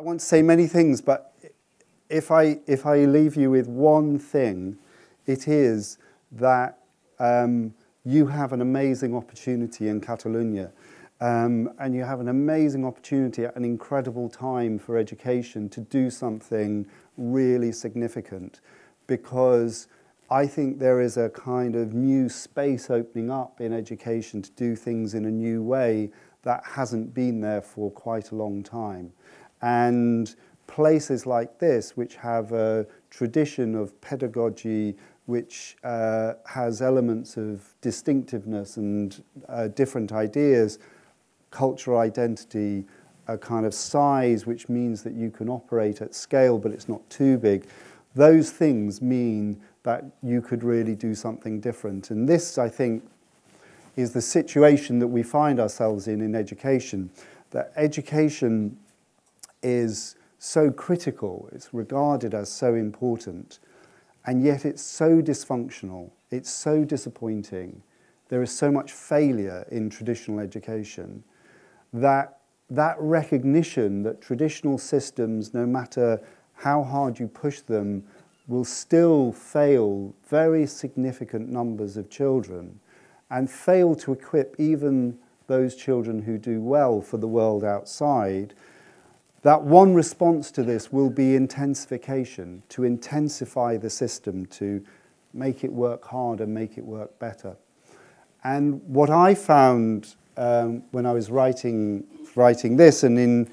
I want to say many things, but if I, if I leave you with one thing, it is that um, you have an amazing opportunity in Catalonia. Um, and you have an amazing opportunity at an incredible time for education to do something really significant because I think there is a kind of new space opening up in education to do things in a new way that hasn't been there for quite a long time. And places like this, which have a tradition of pedagogy which uh, has elements of distinctiveness and uh, different ideas, cultural identity, a kind of size, which means that you can operate at scale, but it's not too big. Those things mean that you could really do something different. And this, I think, is the situation that we find ourselves in in education. That education is so critical, it's regarded as so important, and yet it's so dysfunctional, it's so disappointing. There is so much failure in traditional education that that recognition that traditional systems, no matter how hard you push them, will still fail very significant numbers of children and fail to equip even those children who do well for the world outside, that one response to this will be intensification, to intensify the system, to make it work harder, make it work better. And what I found um, when I was writing, writing this and in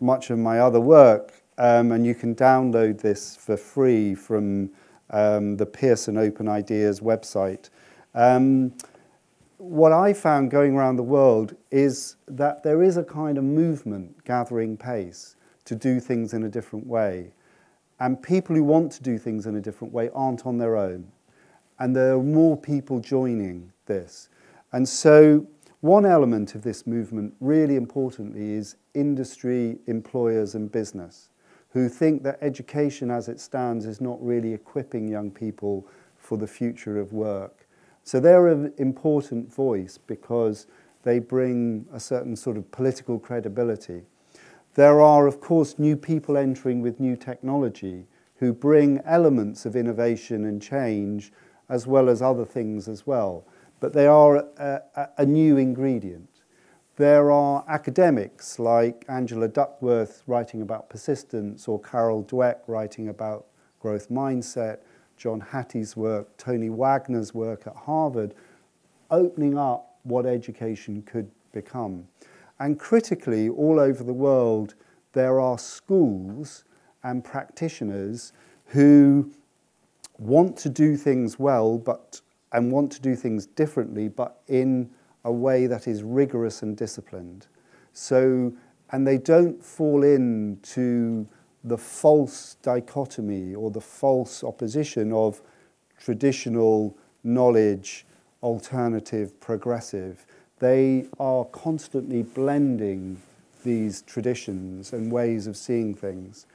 much of my other work, um, and you can download this for free from um, the Pearson Open Ideas website. What I found going around the world is that there is a kind of movement gathering pace to do things in a different way. And people who want to do things in a different way aren't on their own. And there are more people joining this. And so one element of this movement, really importantly, is industry, employers and business, who think that education as it stands is not really equipping young people for the future of work so they're an important voice because they bring a certain sort of political credibility. There are, of course, new people entering with new technology who bring elements of innovation and change as well as other things as well. But they are a, a, a new ingredient. There are academics like Angela Duckworth writing about persistence or Carol Dweck writing about growth mindset John Hattie's work, Tony Wagner's work at Harvard, opening up what education could become. And critically, all over the world, there are schools and practitioners who want to do things well but and want to do things differently but in a way that is rigorous and disciplined so and they don't fall into the false dichotomy or the false opposition of traditional knowledge, alternative, progressive. They are constantly blending these traditions and ways of seeing things.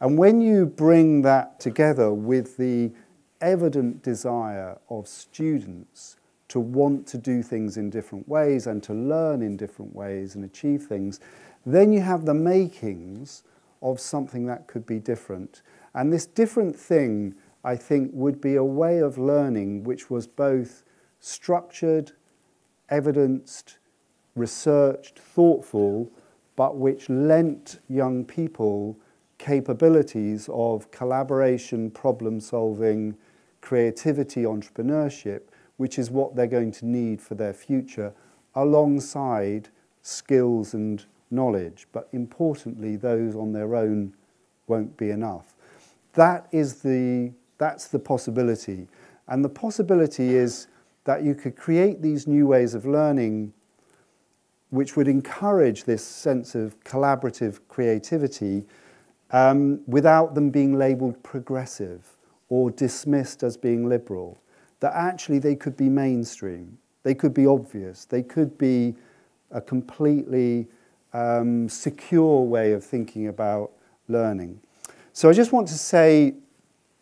And when you bring that together with the evident desire of students to want to do things in different ways and to learn in different ways and achieve things, then you have the makings of something that could be different. And this different thing, I think, would be a way of learning which was both structured, evidenced, researched, thoughtful, but which lent young people capabilities of collaboration, problem solving, creativity, entrepreneurship, which is what they're going to need for their future, alongside skills and knowledge, but importantly, those on their own won't be enough. That is the, that's the possibility. And the possibility is that you could create these new ways of learning which would encourage this sense of collaborative creativity um, without them being labeled progressive or dismissed as being liberal. That actually they could be mainstream, they could be obvious, they could be a completely um, secure way of thinking about learning. So I just want to say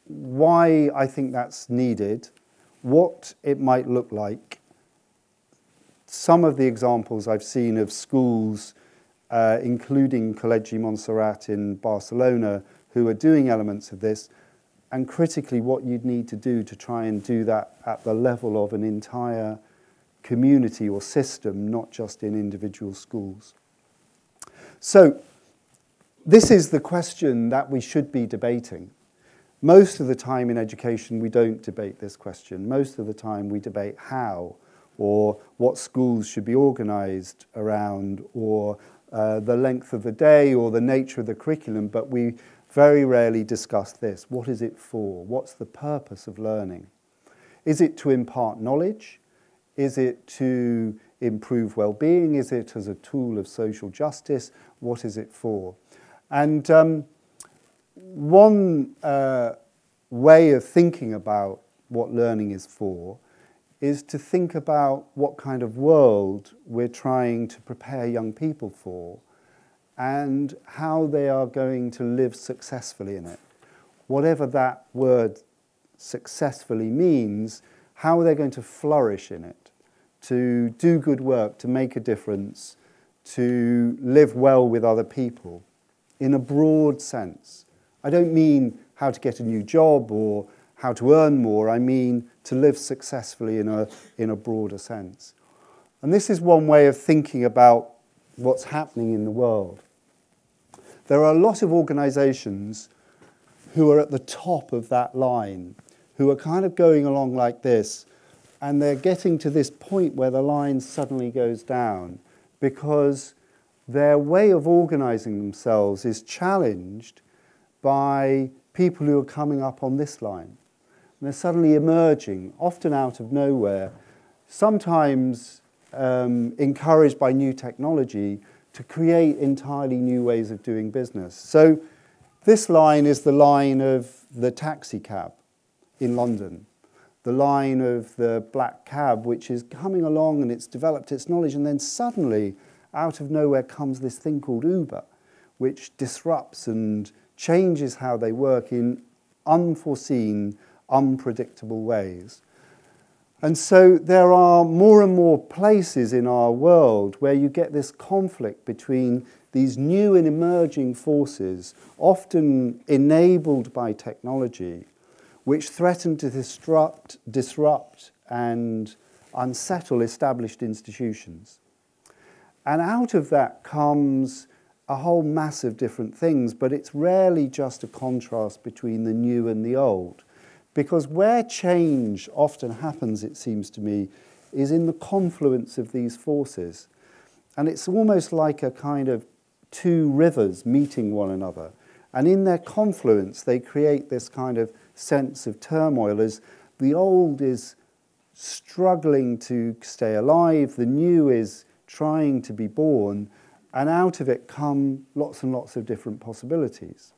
why I think that's needed, what it might look like. Some of the examples I've seen of schools uh, including Col·legi Montserrat in Barcelona, who are doing elements of this, and critically what you'd need to do to try and do that at the level of an entire community or system, not just in individual schools. So this is the question that we should be debating. Most of the time in education, we don't debate this question. Most of the time, we debate how or what schools should be organized around or uh, the length of the day or the nature of the curriculum, but we very rarely discuss this. What is it for? What's the purpose of learning? Is it to impart knowledge? Is it to improve well-being? Is it as a tool of social justice? What is it for? And um, one uh, way of thinking about what learning is for is to think about what kind of world we're trying to prepare young people for and how they are going to live successfully in it. Whatever that word successfully means, how are they're going to flourish in it, to do good work, to make a difference, to live well with other people in a broad sense. I don't mean how to get a new job or how to earn more, I mean to live successfully in a, in a broader sense. And this is one way of thinking about what's happening in the world. There are a lot of organizations who are at the top of that line, who are kind of going along like this, and they're getting to this point where the line suddenly goes down because their way of organizing themselves is challenged by people who are coming up on this line. And they're suddenly emerging, often out of nowhere, sometimes um, encouraged by new technology, to create entirely new ways of doing business. So this line is the line of the taxi cab in London, the line of the black cab, which is coming along and it's developed its knowledge, and then suddenly, out of nowhere, comes this thing called Uber, which disrupts and changes how they work in unforeseen, unpredictable ways. And so there are more and more places in our world where you get this conflict between these new and emerging forces, often enabled by technology, which threaten to disrupt, disrupt and unsettle established institutions. And out of that comes a whole mass of different things, but it's rarely just a contrast between the new and the old. Because where change often happens, it seems to me, is in the confluence of these forces. And it's almost like a kind of two rivers meeting one another. And in their confluence, they create this kind of sense of turmoil as the old is struggling to stay alive, the new is trying to be born, and out of it come lots and lots of different possibilities.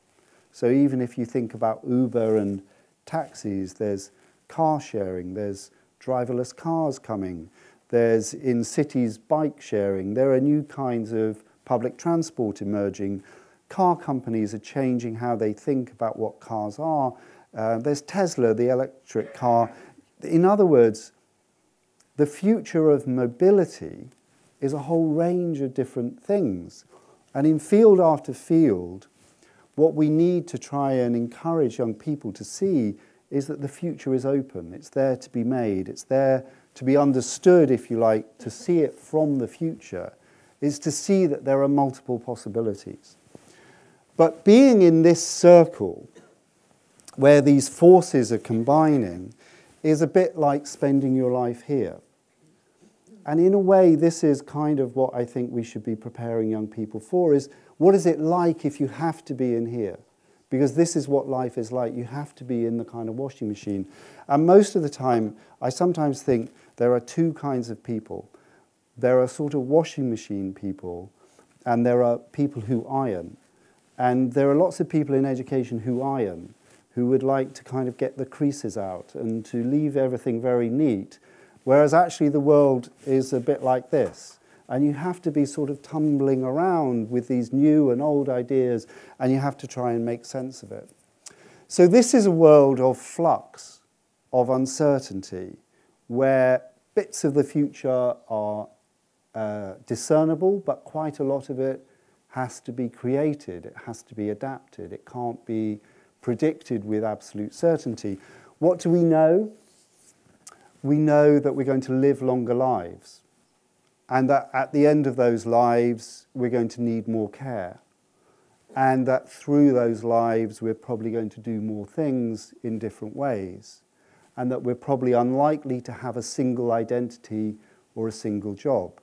So even if you think about Uber and taxis, there's car sharing, there's driverless cars coming, there's in cities bike sharing, there are new kinds of public transport emerging. Car companies are changing how they think about what cars are. Uh, there's Tesla, the electric car. In other words, the future of mobility is a whole range of different things. And in field after field, what we need to try and encourage young people to see is that the future is open. It's there to be made. It's there to be understood, if you like, to see it from the future, is to see that there are multiple possibilities. But being in this circle, where these forces are combining, is a bit like spending your life here. And in a way, this is kind of what I think we should be preparing young people for, is what is it like if you have to be in here? Because this is what life is like. You have to be in the kind of washing machine. And most of the time, I sometimes think there are two kinds of people. There are sort of washing machine people, and there are people who iron. And there are lots of people in education who iron, who would like to kind of get the creases out and to leave everything very neat. Whereas actually the world is a bit like this and you have to be sort of tumbling around with these new and old ideas, and you have to try and make sense of it. So, this is a world of flux, of uncertainty, where bits of the future are uh, discernible, but quite a lot of it has to be created, it has to be adapted, it can't be predicted with absolute certainty. What do we know? We know that we're going to live longer lives and that at the end of those lives we're going to need more care and that through those lives we're probably going to do more things in different ways and that we're probably unlikely to have a single identity or a single job.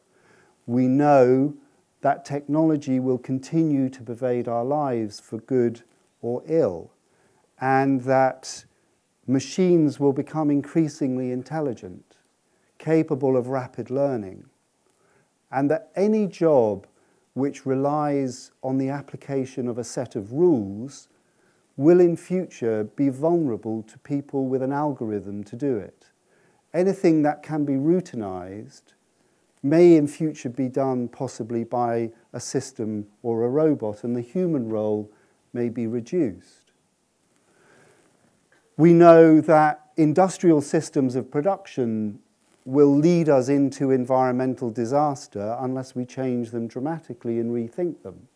We know that technology will continue to pervade our lives for good or ill, and that machines will become increasingly intelligent, capable of rapid learning, and that any job which relies on the application of a set of rules will in future be vulnerable to people with an algorithm to do it. Anything that can be routinized may in future be done possibly by a system or a robot, and the human role may be reduced. We know that industrial systems of production will lead us into environmental disaster unless we change them dramatically and rethink them.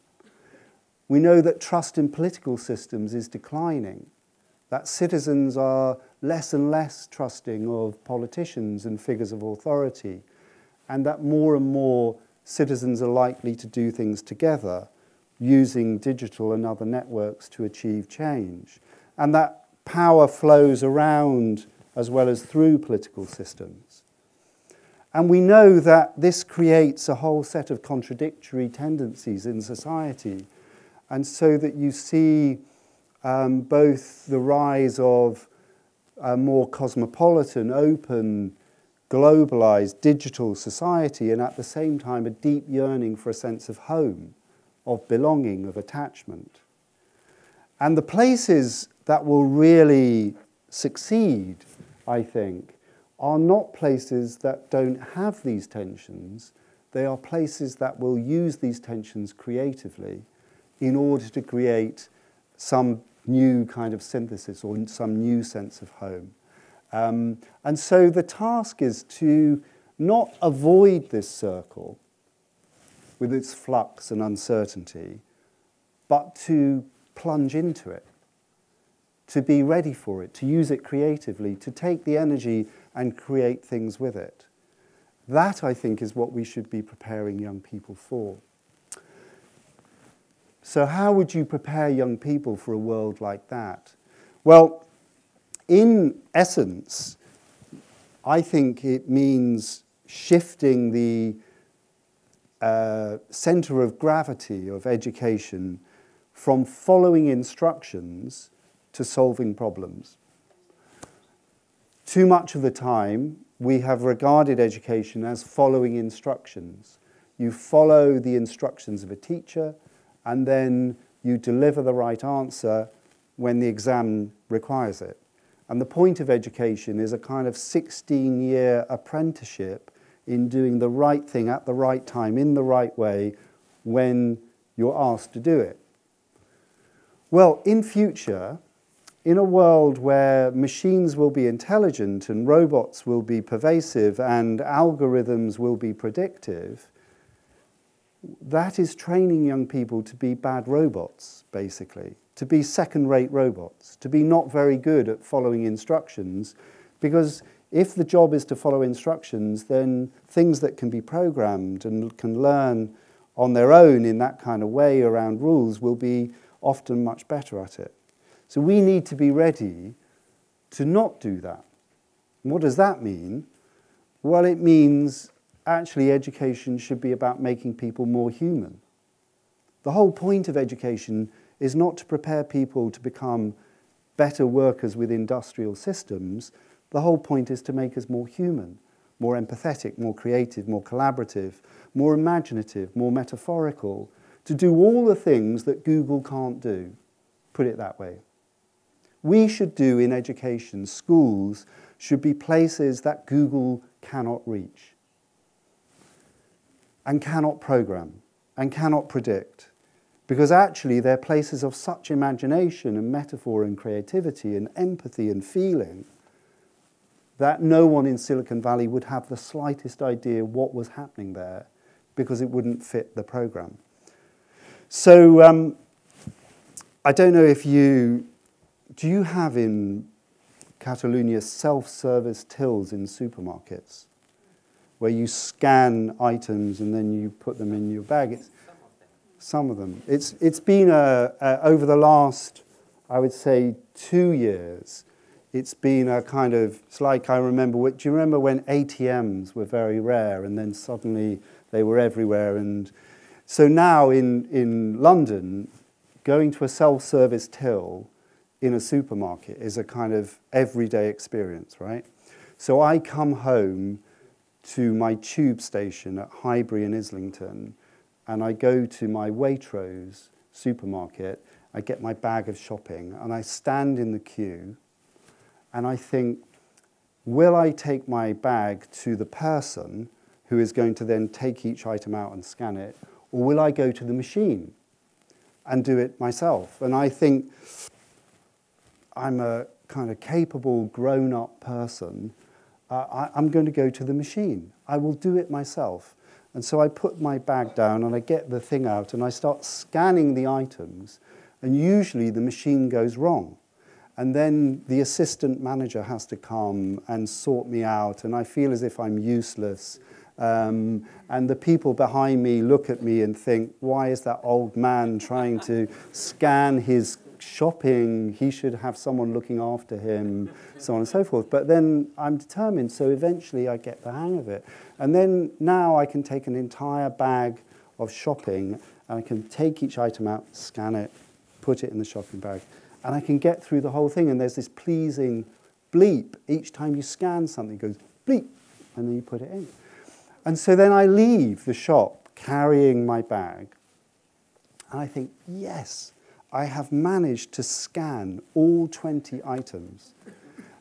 We know that trust in political systems is declining, that citizens are less and less trusting of politicians and figures of authority, and that more and more citizens are likely to do things together using digital and other networks to achieve change, and that power flows around as well as through political systems. And we know that this creates a whole set of contradictory tendencies in society and so that you see um, both the rise of a more cosmopolitan, open, globalized digital society, and at the same time a deep yearning for a sense of home, of belonging, of attachment. And the places that will really succeed, I think, are not places that don't have these tensions. They are places that will use these tensions creatively in order to create some new kind of synthesis or some new sense of home. Um, and so the task is to not avoid this circle with its flux and uncertainty, but to plunge into it, to be ready for it, to use it creatively, to take the energy and create things with it. That, I think, is what we should be preparing young people for. So, how would you prepare young people for a world like that? Well, in essence, I think it means shifting the uh, center of gravity of education from following instructions to solving problems. Too much of the time, we have regarded education as following instructions. You follow the instructions of a teacher, and then you deliver the right answer when the exam requires it. And the point of education is a kind of 16 year apprenticeship in doing the right thing at the right time, in the right way, when you're asked to do it. Well, in future, in a world where machines will be intelligent and robots will be pervasive and algorithms will be predictive, that is training young people to be bad robots, basically, to be second rate robots, to be not very good at following instructions, because if the job is to follow instructions, then things that can be programmed and can learn on their own in that kind of way around rules will be often much better at it. So we need to be ready to not do that. And what does that mean? Well, it means actually education should be about making people more human. The whole point of education is not to prepare people to become better workers with industrial systems. The whole point is to make us more human, more empathetic, more creative, more collaborative, more imaginative, more metaphorical, to do all the things that Google can't do. Put it that way. We should do in education, schools should be places that Google cannot reach and cannot program and cannot predict. Because actually, they're places of such imagination and metaphor and creativity and empathy and feeling that no one in Silicon Valley would have the slightest idea what was happening there because it wouldn't fit the program. So um, I don't know if you do you have in Catalonia self-service tills in supermarkets where you scan items and then you put them in your bag. It's, some of them. It's, it's been a, a, over the last, I would say, two years, it's been a kind of, it's like I remember, do you remember when ATMs were very rare and then suddenly they were everywhere? And so now in, in London, going to a self-service till in a supermarket is a kind of everyday experience, right? So I come home to my tube station at Highbury and Islington and I go to my Waitrose supermarket, I get my bag of shopping and I stand in the queue and I think, will I take my bag to the person who is going to then take each item out and scan it, or will I go to the machine and do it myself? And I think I'm a kind of capable, grown up person. Uh, I, am going to go to the machine. I will do it myself. And so I put my bag down and I get the thing out and I start scanning the items. And usually the machine goes wrong. And then the assistant manager has to come and sort me out, and I feel as if I'm useless. Um, and the people behind me look at me and think, why is that old man trying to scan his shopping? He should have someone looking after him, so on and so forth. But then I'm determined, so eventually I get the hang of it. And then now I can take an entire bag of shopping, and I can take each item out, scan it, put it in the shopping bag and I can get through the whole thing. And there's this pleasing bleep. Each time you scan something, it goes bleep, and then you put it in. And so then I leave the shop carrying my bag, and I think, yes, I have managed to scan all 20 items.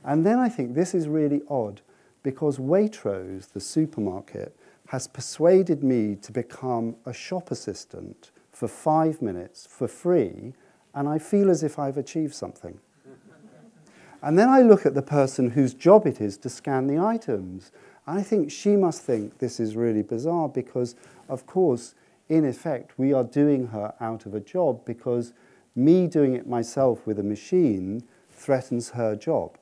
And then I think this is really odd because Waitrose, the supermarket, has persuaded me to become a shop assistant for five minutes for free and I feel as if I've achieved something. and then I look at the person whose job it is to scan the items. I think she must think this is really bizarre because, of course, in effect, we are doing her out of a job because me doing it myself with a machine threatens her job.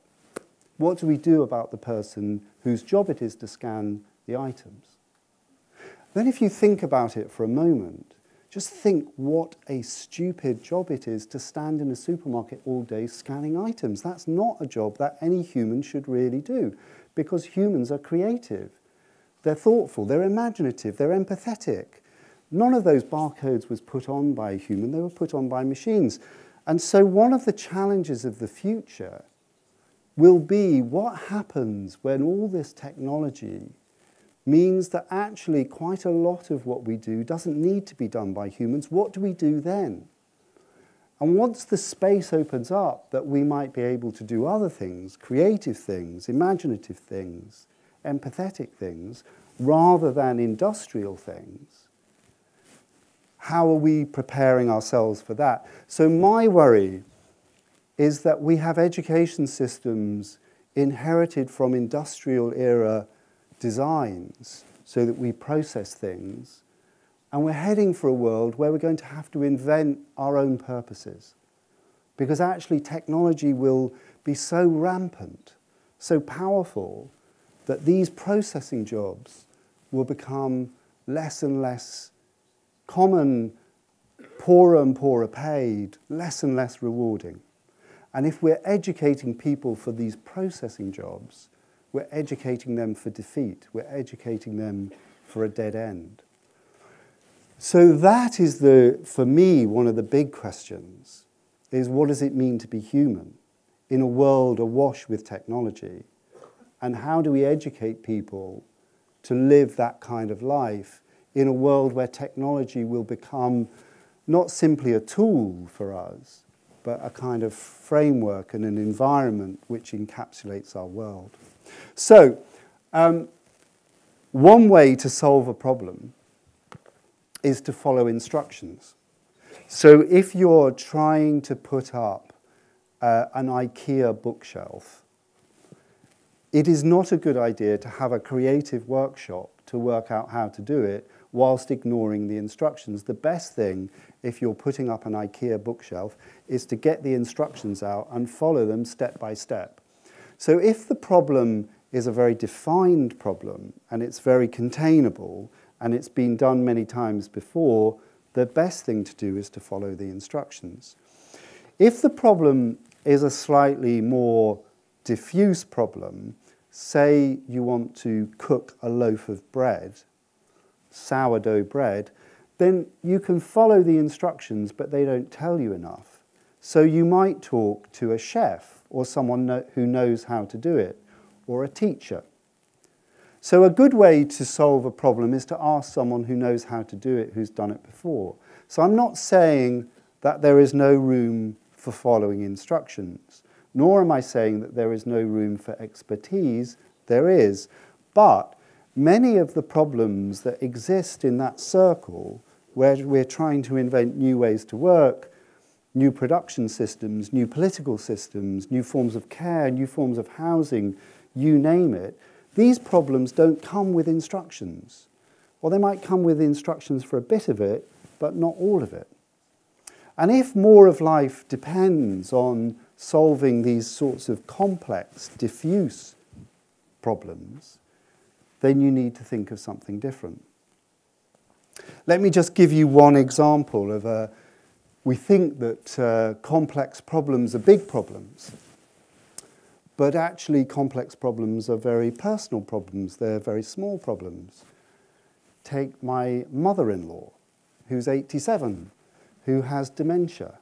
What do we do about the person whose job it is to scan the items? Then, if you think about it for a moment, just think what a stupid job it is to stand in a supermarket all day scanning items. That's not a job that any human should really do because humans are creative. They're thoughtful, they're imaginative, they're empathetic. None of those barcodes was put on by a human, they were put on by machines. And so one of the challenges of the future will be what happens when all this technology means that actually quite a lot of what we do doesn't need to be done by humans. What do we do then? And once the space opens up that we might be able to do other things, creative things, imaginative things, empathetic things, rather than industrial things, how are we preparing ourselves for that? So my worry is that we have education systems inherited from industrial era designs so that we process things. And we're heading for a world where we're going to have to invent our own purposes. Because actually, technology will be so rampant, so powerful, that these processing jobs will become less and less common, poorer and poorer paid, less and less rewarding. And if we're educating people for these processing jobs, we're educating them for defeat. We're educating them for a dead end. So that is the, for me, one of the big questions is what does it mean to be human in a world awash with technology? And how do we educate people to live that kind of life in a world where technology will become not simply a tool for us, but a kind of framework and an environment which encapsulates our world? So, um, one way to solve a problem is to follow instructions. So, if you're trying to put up uh, an IKEA bookshelf, it is not a good idea to have a creative workshop to work out how to do it whilst ignoring the instructions. The best thing, if you're putting up an IKEA bookshelf, is to get the instructions out and follow them step by step. So if the problem is a very defined problem and it's very containable and it's been done many times before, the best thing to do is to follow the instructions. If the problem is a slightly more diffuse problem, say you want to cook a loaf of bread, sourdough bread, then you can follow the instructions, but they don't tell you enough. So you might talk to a chef or someone who knows how to do it, or a teacher. So a good way to solve a problem is to ask someone who knows how to do it, who's done it before. So I'm not saying that there is no room for following instructions, nor am I saying that there is no room for expertise. There is. But many of the problems that exist in that circle, where we're trying to invent new ways to work, new production systems, new political systems, new forms of care, new forms of housing, you name it, these problems don't come with instructions. Or they might come with instructions for a bit of it, but not all of it. And if more of life depends on solving these sorts of complex, diffuse problems, then you need to think of something different. Let me just give you one example of a. We think that uh, complex problems are big problems, but actually, complex problems are very personal problems, they're very small problems. Take my mother in law who's 87, who has dementia.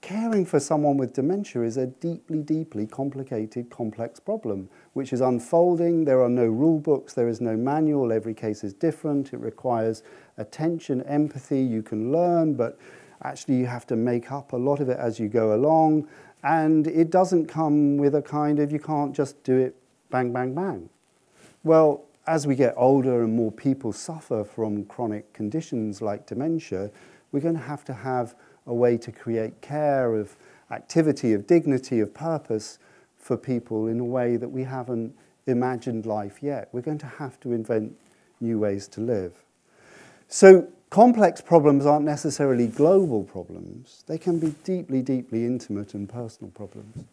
Caring for someone with dementia is a deeply, deeply complicated, complex problem, which is unfolding. There are no rule books, there is no manual, every case is different. It requires attention, empathy. You can learn, but actually, you have to make up a lot of it as you go along. And it doesn't come with a kind of you can't just do it bang, bang, bang. Well, as we get older and more people suffer from chronic conditions like dementia, we're going to have to have a way to create care of activity, of dignity, of purpose for people in a way that we haven't imagined life yet. We're going to have to invent new ways to live. So complex problems aren't necessarily global problems. They can be deeply, deeply intimate and personal problems.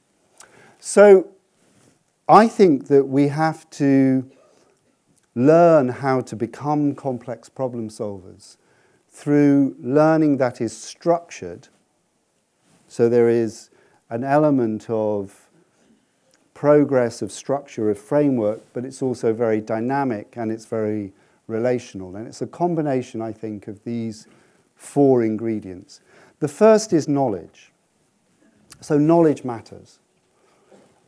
So I think that we have to learn how to become complex problem solvers through learning that is structured. So there is an element of progress, of structure, of framework, but it's also very dynamic and it's very relational. And it's a combination, I think, of these four ingredients. The first is knowledge. So knowledge matters.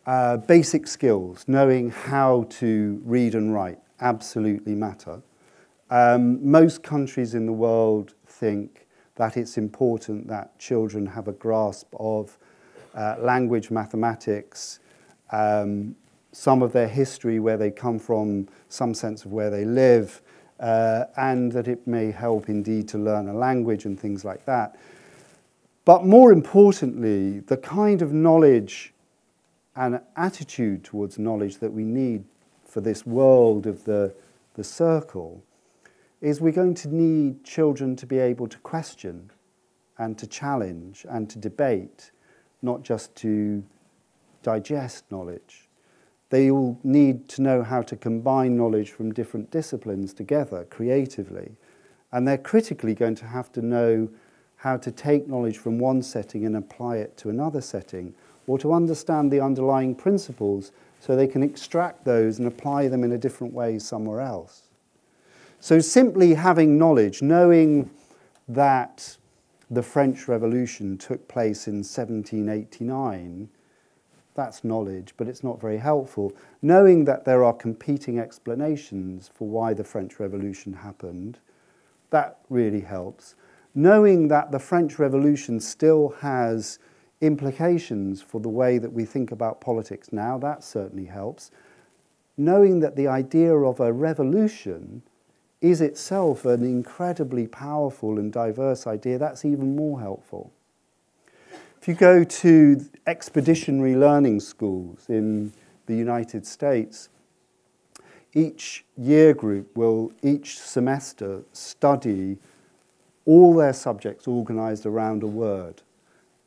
Uh, basic skills, knowing how to read and write, absolutely matter. Um, most countries in the world think that it's important that children have a grasp of uh, language, mathematics, um, some of their history, where they come from, some sense of where they live, uh, and that it may help indeed to learn a language and things like that. But more importantly, the kind of knowledge and attitude towards knowledge that we need for this world of the, the circle is we're going to need children to be able to question and to challenge and to debate, not just to digest knowledge. They all need to know how to combine knowledge from different disciplines together creatively. And they're critically going to have to know how to take knowledge from one setting and apply it to another setting, or to understand the underlying principles so they can extract those and apply them in a different way somewhere else. So simply having knowledge, knowing that the French Revolution took place in 1789, that's knowledge, but it's not very helpful. Knowing that there are competing explanations for why the French Revolution happened, that really helps. Knowing that the French Revolution still has implications for the way that we think about politics now, that certainly helps. Knowing that the idea of a revolution is itself an incredibly powerful and diverse idea, that's even more helpful. If you go to expeditionary learning schools in the United States, each year group will each semester study all their subjects organised around a word.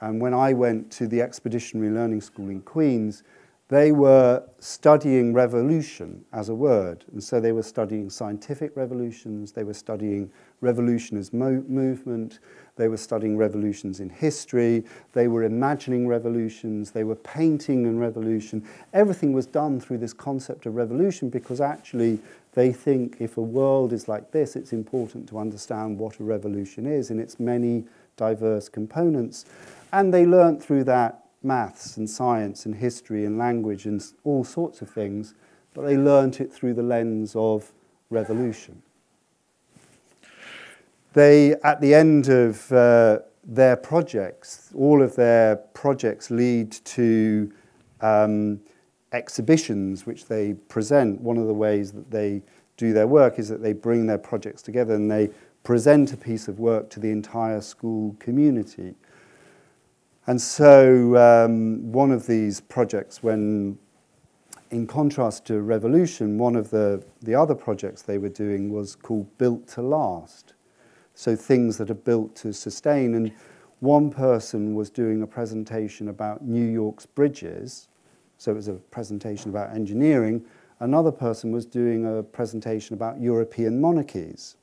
And when I went to the Expeditionary Learning School in Queens, they were studying revolution as a word. And so they were studying scientific revolutions, they were studying revolution as mo movement, they were studying revolutions in history, they were imagining revolutions, they were painting and revolution. Everything was done through this concept of revolution because actually they think if a world is like this, it's important to understand what a revolution is in its many diverse components. And they learnt through that maths and science and history and language and all sorts of things, but they learnt it through the lens of revolution. They, at the end of uh, their projects, all of their projects lead to um, exhibitions which they present. One of the ways that they do their work is that they bring their projects together and they present a piece of work to the entire school community. And so um, one of these projects, when in contrast to Revolution, one of the, the other projects they were doing was called Built to Last. So things that are built to sustain. And one person was doing a presentation about New York's bridges. So it was a presentation about engineering. Another person was doing a presentation about European monarchies.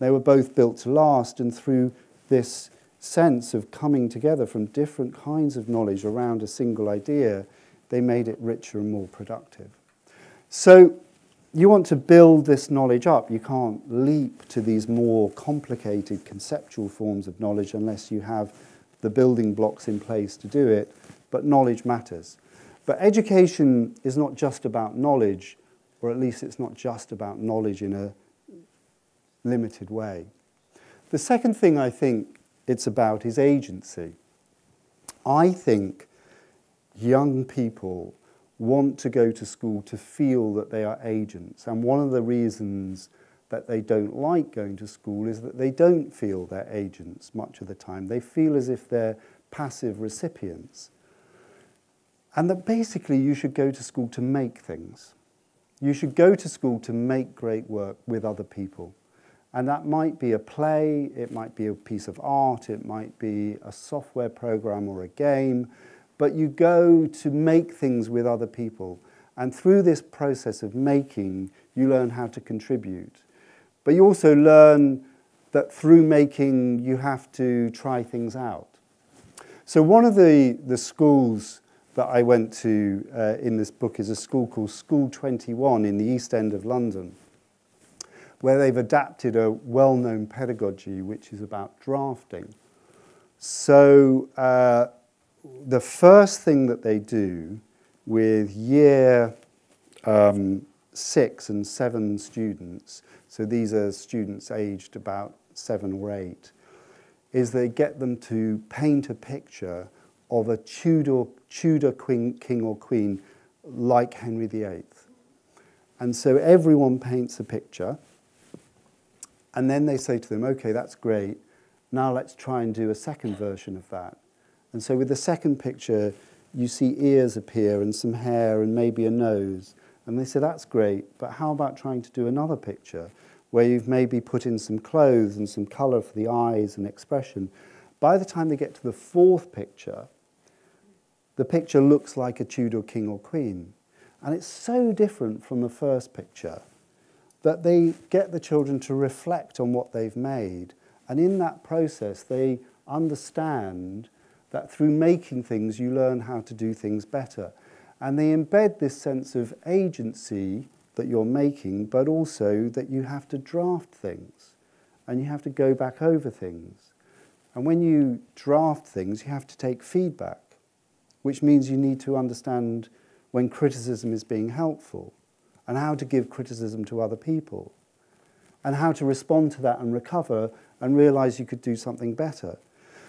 They were both built to last, and through this sense of coming together from different kinds of knowledge around a single idea, they made it richer and more productive. So you want to build this knowledge up. You can't leap to these more complicated conceptual forms of knowledge unless you have the building blocks in place to do it, but knowledge matters. But education is not just about knowledge, or at least it's not just about knowledge in a limited way. The second thing I think it's about is agency. I think young people want to go to school to feel that they are agents. And one of the reasons that they don't like going to school is that they don't feel they're agents much of the time. They feel as if they're passive recipients. And that basically you should go to school to make things. You should go to school to make great work with other people. And that might be a play, it might be a piece of art, it might be a software program or a game, but you go to make things with other people. And through this process of making, you learn how to contribute. But you also learn that through making, you have to try things out. So one of the, the schools that I went to uh, in this book is a school called School 21 in the East End of London where they've adapted a well-known pedagogy which is about drafting. So uh, the first thing that they do with year um, six and seven students, so these are students aged about seven or eight, is they get them to paint a picture of a Tudor, Tudor queen, king or queen like Henry VIII. And so everyone paints a picture, and then they say to them, okay, that's great. Now let's try and do a second version of that. And so with the second picture, you see ears appear and some hair and maybe a nose. And they say, that's great, but how about trying to do another picture where you've maybe put in some clothes and some colour for the eyes and expression? By the time they get to the fourth picture, the picture looks like a Tudor king or queen. And it's so different from the first picture that they get the children to reflect on what they've made. And in that process, they understand that through making things, you learn how to do things better. And they embed this sense of agency that you're making, but also that you have to draft things and you have to go back over things. And when you draft things, you have to take feedback, which means you need to understand when criticism is being helpful and how to give criticism to other people and how to respond to that and recover and realize you could do something better.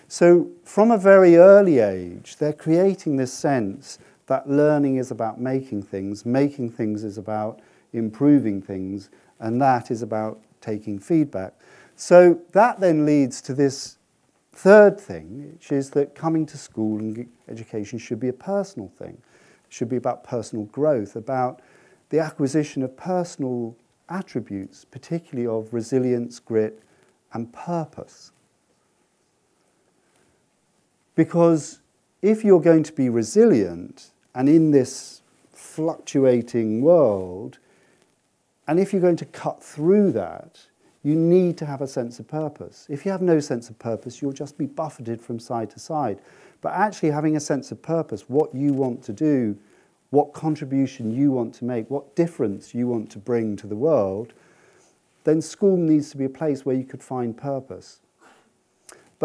So from a very early age, they're creating this sense that learning is about making things, making things is about improving things, and that is about taking feedback. So that then leads to this third thing, which is that coming to school and education should be a personal thing. It should be about personal growth, about the acquisition of personal attributes, particularly of resilience, grit, and purpose. Because if you're going to be resilient and in this fluctuating world, and if you're going to cut through that, you need to have a sense of purpose. If you have no sense of purpose, you'll just be buffeted from side to side. But actually, having a sense of purpose, what you want to do, what contribution you want to make, what difference you want to bring to the world, then school needs to be a place where you could find purpose.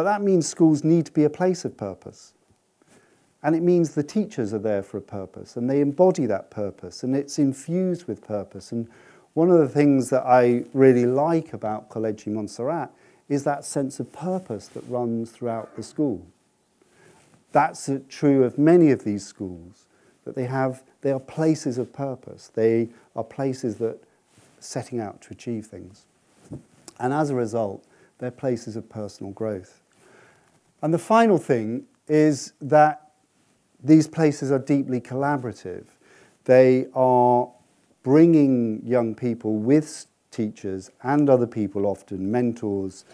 But that means schools need to be a place of purpose. And it means the teachers are there for a purpose and they embody that purpose and it's infused with purpose. And one of the things that I really like about Collegi Montserrat is that sense of purpose that runs throughout the school. That's true of many of these schools, that they, have, they are places of purpose. They are places that are setting out to achieve things. And as a result, they're places of personal growth. And the final thing is that these places are deeply collaborative. They are bringing young people with teachers and other people, often mentors,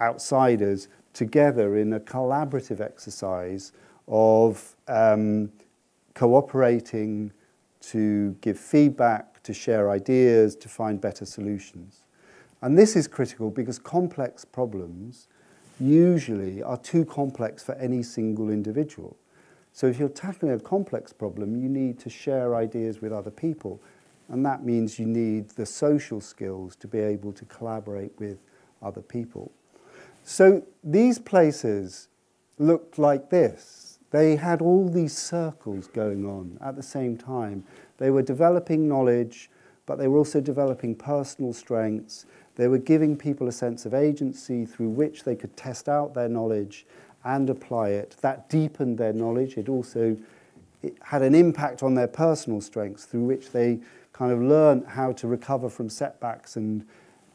outsiders, together in a collaborative exercise of um, cooperating to give feedback, to share ideas, to find better solutions. And this is critical because complex problems usually are too complex for any single individual. So if you're tackling a complex problem, you need to share ideas with other people. And that means you need the social skills to be able to collaborate with other people. So these places looked like this. They had all these circles going on at the same time. They were developing knowledge, but they were also developing personal strengths. They were giving people a sense of agency through which they could test out their knowledge and apply it. That deepened their knowledge. It also it had an impact on their personal strengths through which they kind of learned how to recover from setbacks and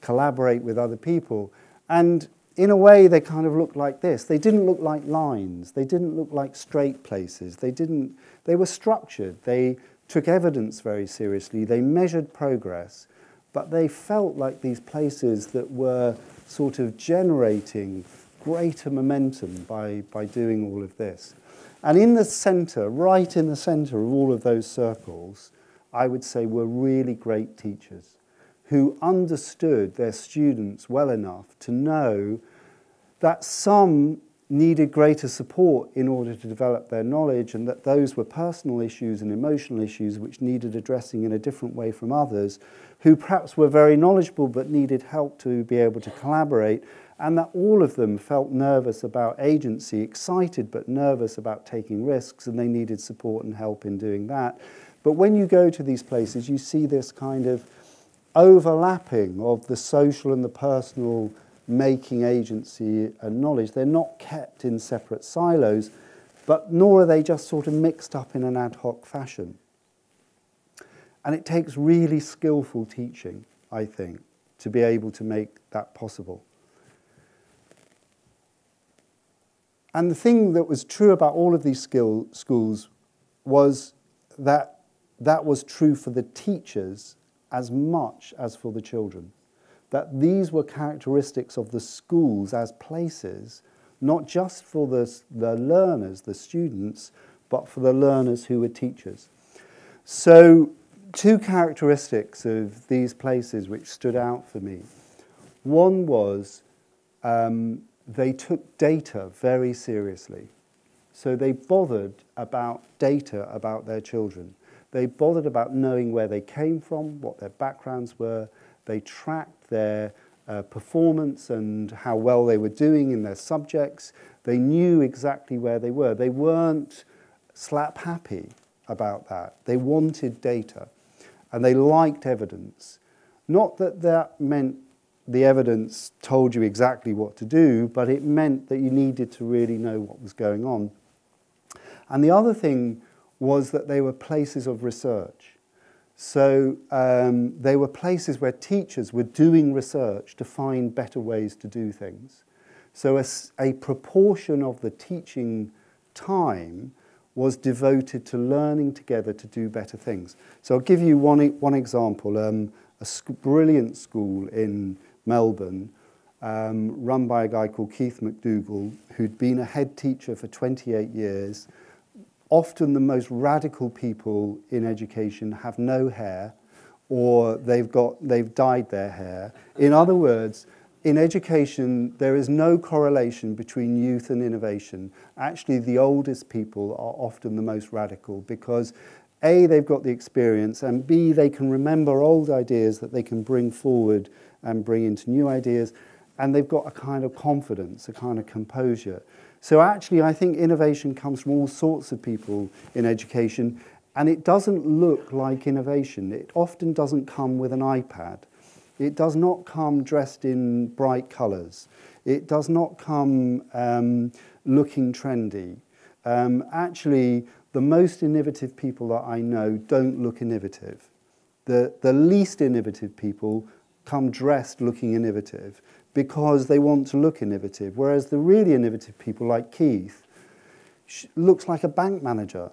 collaborate with other people. And in a way, they kind of looked like this. They didn't look like lines. They didn't look like straight places. They didn't, they were structured. They took evidence very seriously. They measured progress, but they felt like these places that were sort of generating greater momentum by, by doing all of this. And in the center, right in the center of all of those circles, I would say were really great teachers who understood their students well enough to know that some needed greater support in order to develop their knowledge and that those were personal issues and emotional issues which needed addressing in a different way from others who perhaps were very knowledgeable but needed help to be able to collaborate and that all of them felt nervous about agency, excited but nervous about taking risks, and they needed support and help in doing that. But when you go to these places, you see this kind of overlapping of the social and the personal making agency and knowledge. They're not kept in separate silos, but nor are they just sort of mixed up in an ad hoc fashion. And it takes really skillful teaching, I think, to be able to make that possible. And the thing that was true about all of these skill schools was that that was true for the teachers as much as for the children. That these were characteristics of the schools as places, not just for the, the learners, the students, but for the learners who were teachers. So, two characteristics of these places which stood out for me. One was um, they took data very seriously. So they bothered about data about their children. They bothered about knowing where they came from, what their backgrounds were. They tracked their uh, performance and how well they were doing in their subjects. They knew exactly where they were. They weren't slap happy about that. They wanted data and they liked evidence. Not that that meant the evidence told you exactly what to do, but it meant that you needed to really know what was going on. And the other thing was that they were places of research. So um, they were places where teachers were doing research to find better ways to do things. So a, a proportion of the teaching time was devoted to learning together to do better things. So I'll give you one, one example. Um, a sc brilliant school in Melbourne um, run by a guy called Keith McDougall, who'd been a head teacher for 28 years. Often the most radical people in education have no hair or they've, got, they've dyed their hair. In other words, in education, there is no correlation between youth and innovation. Actually, the oldest people are often the most radical because A, they've got the experience, and B, they can remember old ideas that they can bring forward and bring into new ideas and they've got a kind of confidence, a kind of composure. So actually, I think innovation comes from all sorts of people in education, and it doesn't look like innovation. It often doesn't come with an iPad. It does not come dressed in bright colours. It does not come um, looking trendy. Um, actually, the most innovative people that I know don't look innovative. The, the least innovative people come dressed looking innovative because they want to look innovative, whereas the really innovative people like Keith looks like a bank manager.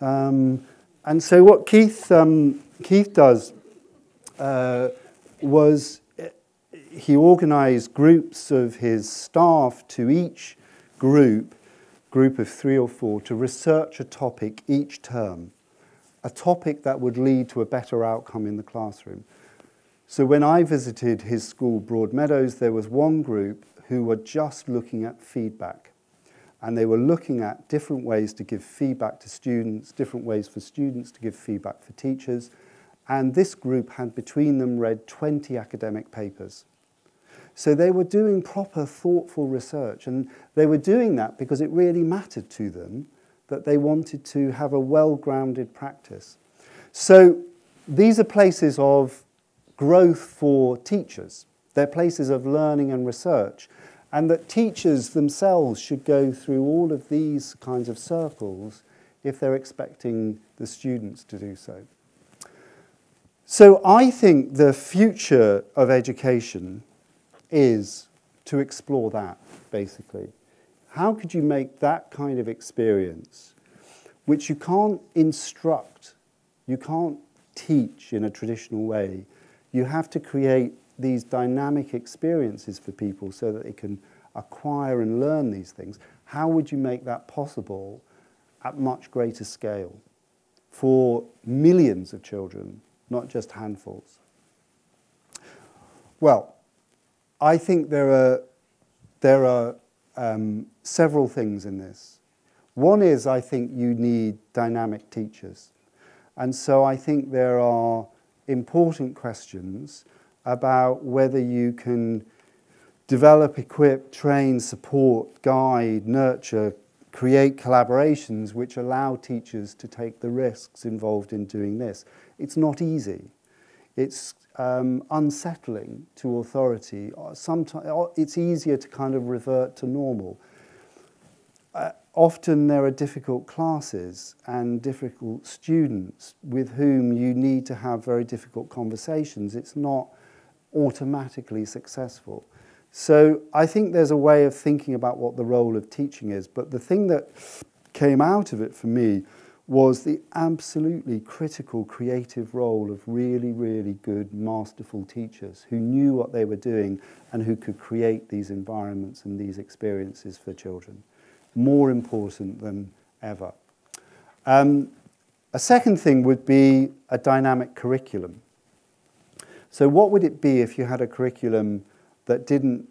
Um, and so what Keith, um, Keith does uh, was he organized groups of his staff to each group, group of three or four, to research a topic each term, a topic that would lead to a better outcome in the classroom. So when I visited his school, Broadmeadows, there was one group who were just looking at feedback. And they were looking at different ways to give feedback to students, different ways for students to give feedback for teachers. And this group had between them read 20 academic papers. So they were doing proper, thoughtful research. And they were doing that because it really mattered to them that they wanted to have a well grounded practice. So these are places of growth for teachers. They're places of learning and research. And that teachers themselves should go through all of these kinds of circles if they're expecting the students to do so. So I think the future of education is to explore that, basically. How could you make that kind of experience, which you can't instruct, you can't teach in a traditional way, you have to create these dynamic experiences for people so that they can acquire and learn these things. How would you make that possible at much greater scale for millions of children, not just handfuls? Well, I think there are, there are um, several things in this. One is I think you need dynamic teachers. And so I think there are important questions about whether you can develop, equip, train, support, guide, nurture, create collaborations which allow teachers to take the risks involved in doing this. It's not easy. It's um, unsettling to authority. Sometimes it's easier to kind of revert to normal. Uh, often there are difficult classes and difficult students with whom you need to have very difficult conversations. It's not automatically successful. So I think there's a way of thinking about what the role of teaching is, but the thing that came out of it for me was the absolutely critical creative role of really, really good, masterful teachers who knew what they were doing and who could create these environments and these experiences for children more important than ever. Um, a second thing would be a dynamic curriculum. So what would it be if you had a curriculum that didn't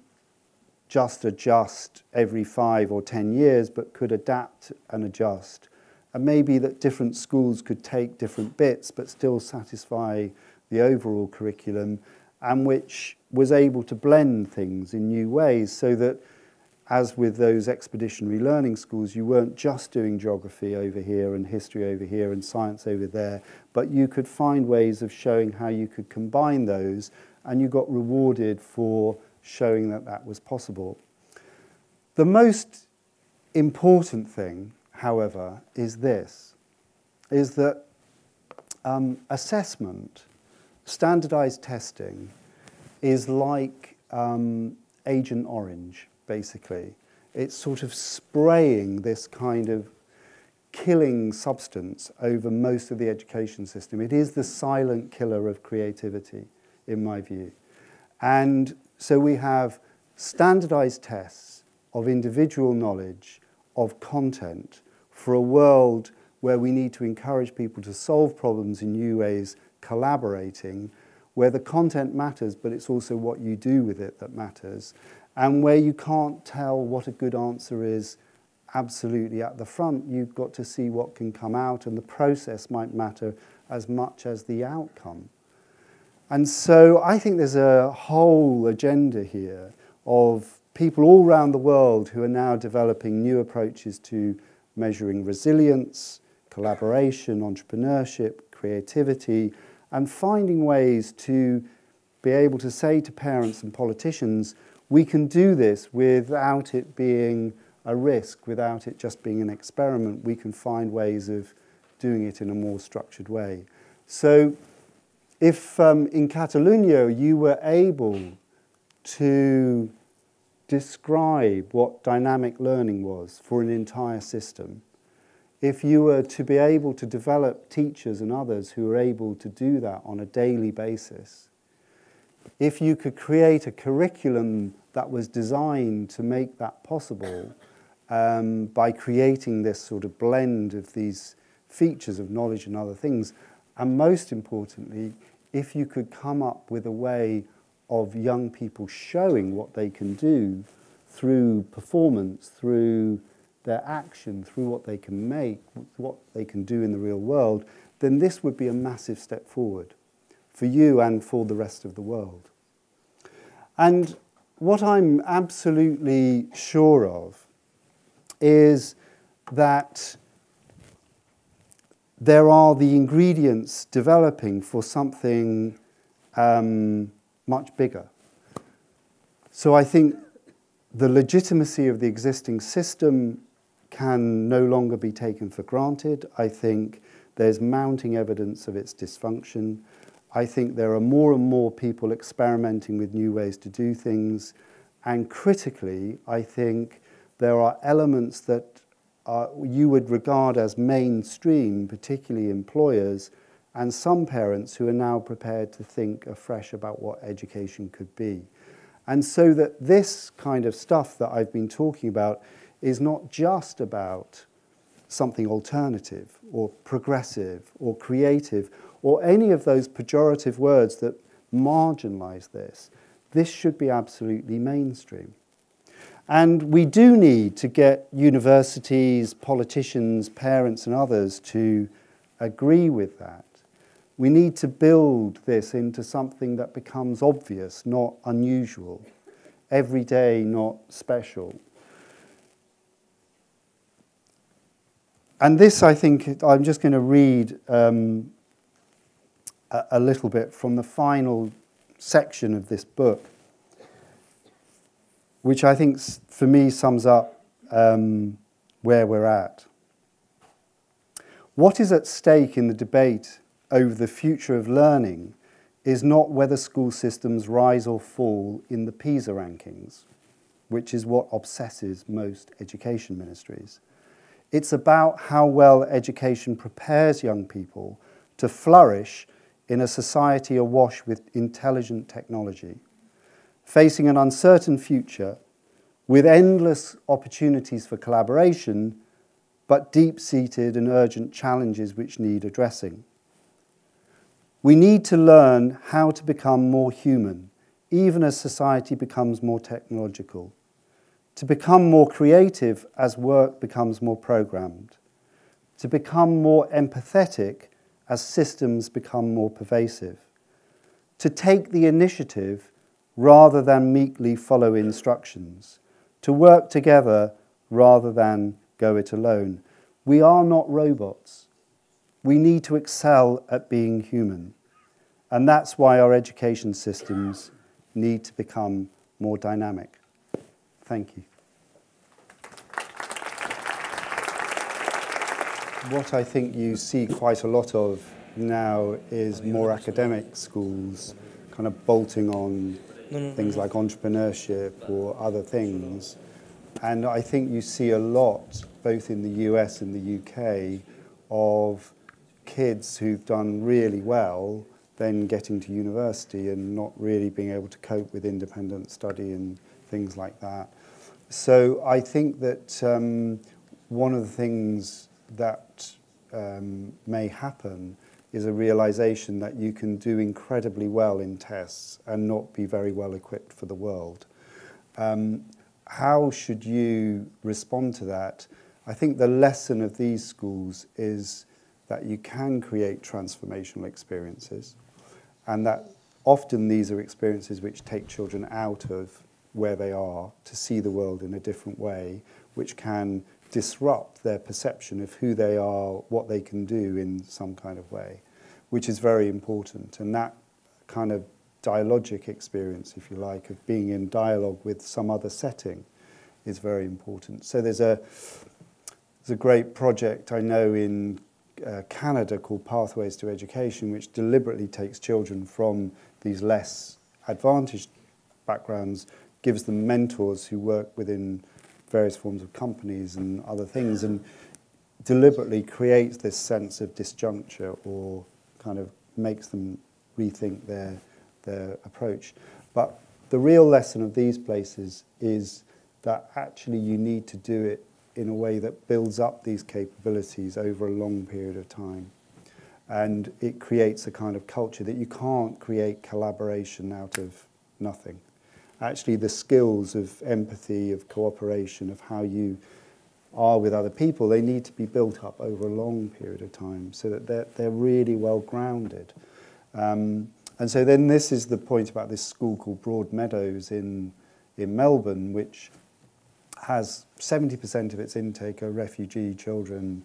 just adjust every five or ten years, but could adapt and adjust? And maybe that different schools could take different bits, but still satisfy the overall curriculum, and which was able to blend things in new ways so that as with those expeditionary learning schools, you weren't just doing geography over here and history over here and science over there, but you could find ways of showing how you could combine those, and you got rewarded for showing that that was possible. The most important thing, however, is this, is that um, assessment, standardized testing, is like um, Agent Orange basically. It's sort of spraying this kind of killing substance over most of the education system. It is the silent killer of creativity, in my view. And so we have standardized tests of individual knowledge, of content, for a world where we need to encourage people to solve problems in new ways, collaborating, where the content matters, but it's also what you do with it that matters, and where you can't tell what a good answer is absolutely at the front. You've got to see what can come out, and the process might matter as much as the outcome. And so I think there's a whole agenda here of people all around the world who are now developing new approaches to measuring resilience, collaboration, entrepreneurship, creativity, and finding ways to be able to say to parents and politicians, we can do this without it being a risk, without it just being an experiment. We can find ways of doing it in a more structured way. So if um, in Catalonia you were able to describe what dynamic learning was for an entire system, if you were to be able to develop teachers and others who are able to do that on a daily basis, if you could create a curriculum that was designed to make that possible um, by creating this sort of blend of these features of knowledge and other things, and most importantly, if you could come up with a way of young people showing what they can do through performance, through their action, through what they can make, what they can do in the real world, then this would be a massive step forward for you and for the rest of the world. And what I'm absolutely sure of is that there are the ingredients developing for something um, much bigger. So I think the legitimacy of the existing system can no longer be taken for granted. I think there's mounting evidence of its dysfunction. I think there are more and more people experimenting with new ways to do things. And critically, I think there are elements that uh, you would regard as mainstream, particularly employers, and some parents who are now prepared to think afresh about what education could be. And so that this kind of stuff that I've been talking about is not just about something alternative or progressive or creative or any of those pejorative words that marginalize this. This should be absolutely mainstream. And we do need to get universities, politicians, parents, and others to agree with that. We need to build this into something that becomes obvious, not unusual, everyday, not special. And this, I think, I'm just going to read um, a, a little bit from the final section of this book, which I think, for me, sums up um, where we're at. What is at stake in the debate over the future of learning is not whether school systems rise or fall in the PISA rankings, which is what obsesses most education ministries. It's about how well education prepares young people to flourish in a society awash with intelligent technology, facing an uncertain future with endless opportunities for collaboration, but deep seated and urgent challenges which need addressing. We need to learn how to become more human, even as society becomes more technological to become more creative as work becomes more programmed, to become more empathetic as systems become more pervasive, to take the initiative rather than meekly follow instructions, to work together rather than go it alone. We are not robots. We need to excel at being human. And that's why our education systems need to become more dynamic. Thank you. What I think you see quite a lot of now is more academic schools kind of bolting on things like entrepreneurship or other things. And I think you see a lot both in the US and the UK, of kids who've done really well then getting to university and not really being able to cope with independent study and things like that. So I think that um, one of the things that um, may happen is a realization that you can do incredibly well in tests and not be very well equipped for the world. Um, how should you respond to that? I think the lesson of these schools is that you can create transformational experiences and that often these are experiences which take children out of where they are to see the world in a different way, which can disrupt their perception of who they are, what they can do in some kind of way, which is very important. And that kind of dialogic experience, if you like, of being in dialogue with some other setting is very important. So there's a, there's a great project I know in uh, Canada called Pathways to Education, which deliberately takes children from these less advantaged backgrounds, gives them mentors who work within various forms of companies and other things, and deliberately creates this sense of disjuncture or kind of makes them rethink their, their approach. But the real lesson of these places is that actually you need to do it in a way that builds up these capabilities over a long period of time. And it creates a kind of culture that you can't create collaboration out of nothing. Actually, the skills of empathy, of cooperation, of how you are with other people, they need to be built up over a long period of time so that they're, they're really well grounded. Um, and so then this is the point about this school called Broadmeadows in, in Melbourne, which has 70% of its intake are refugee children.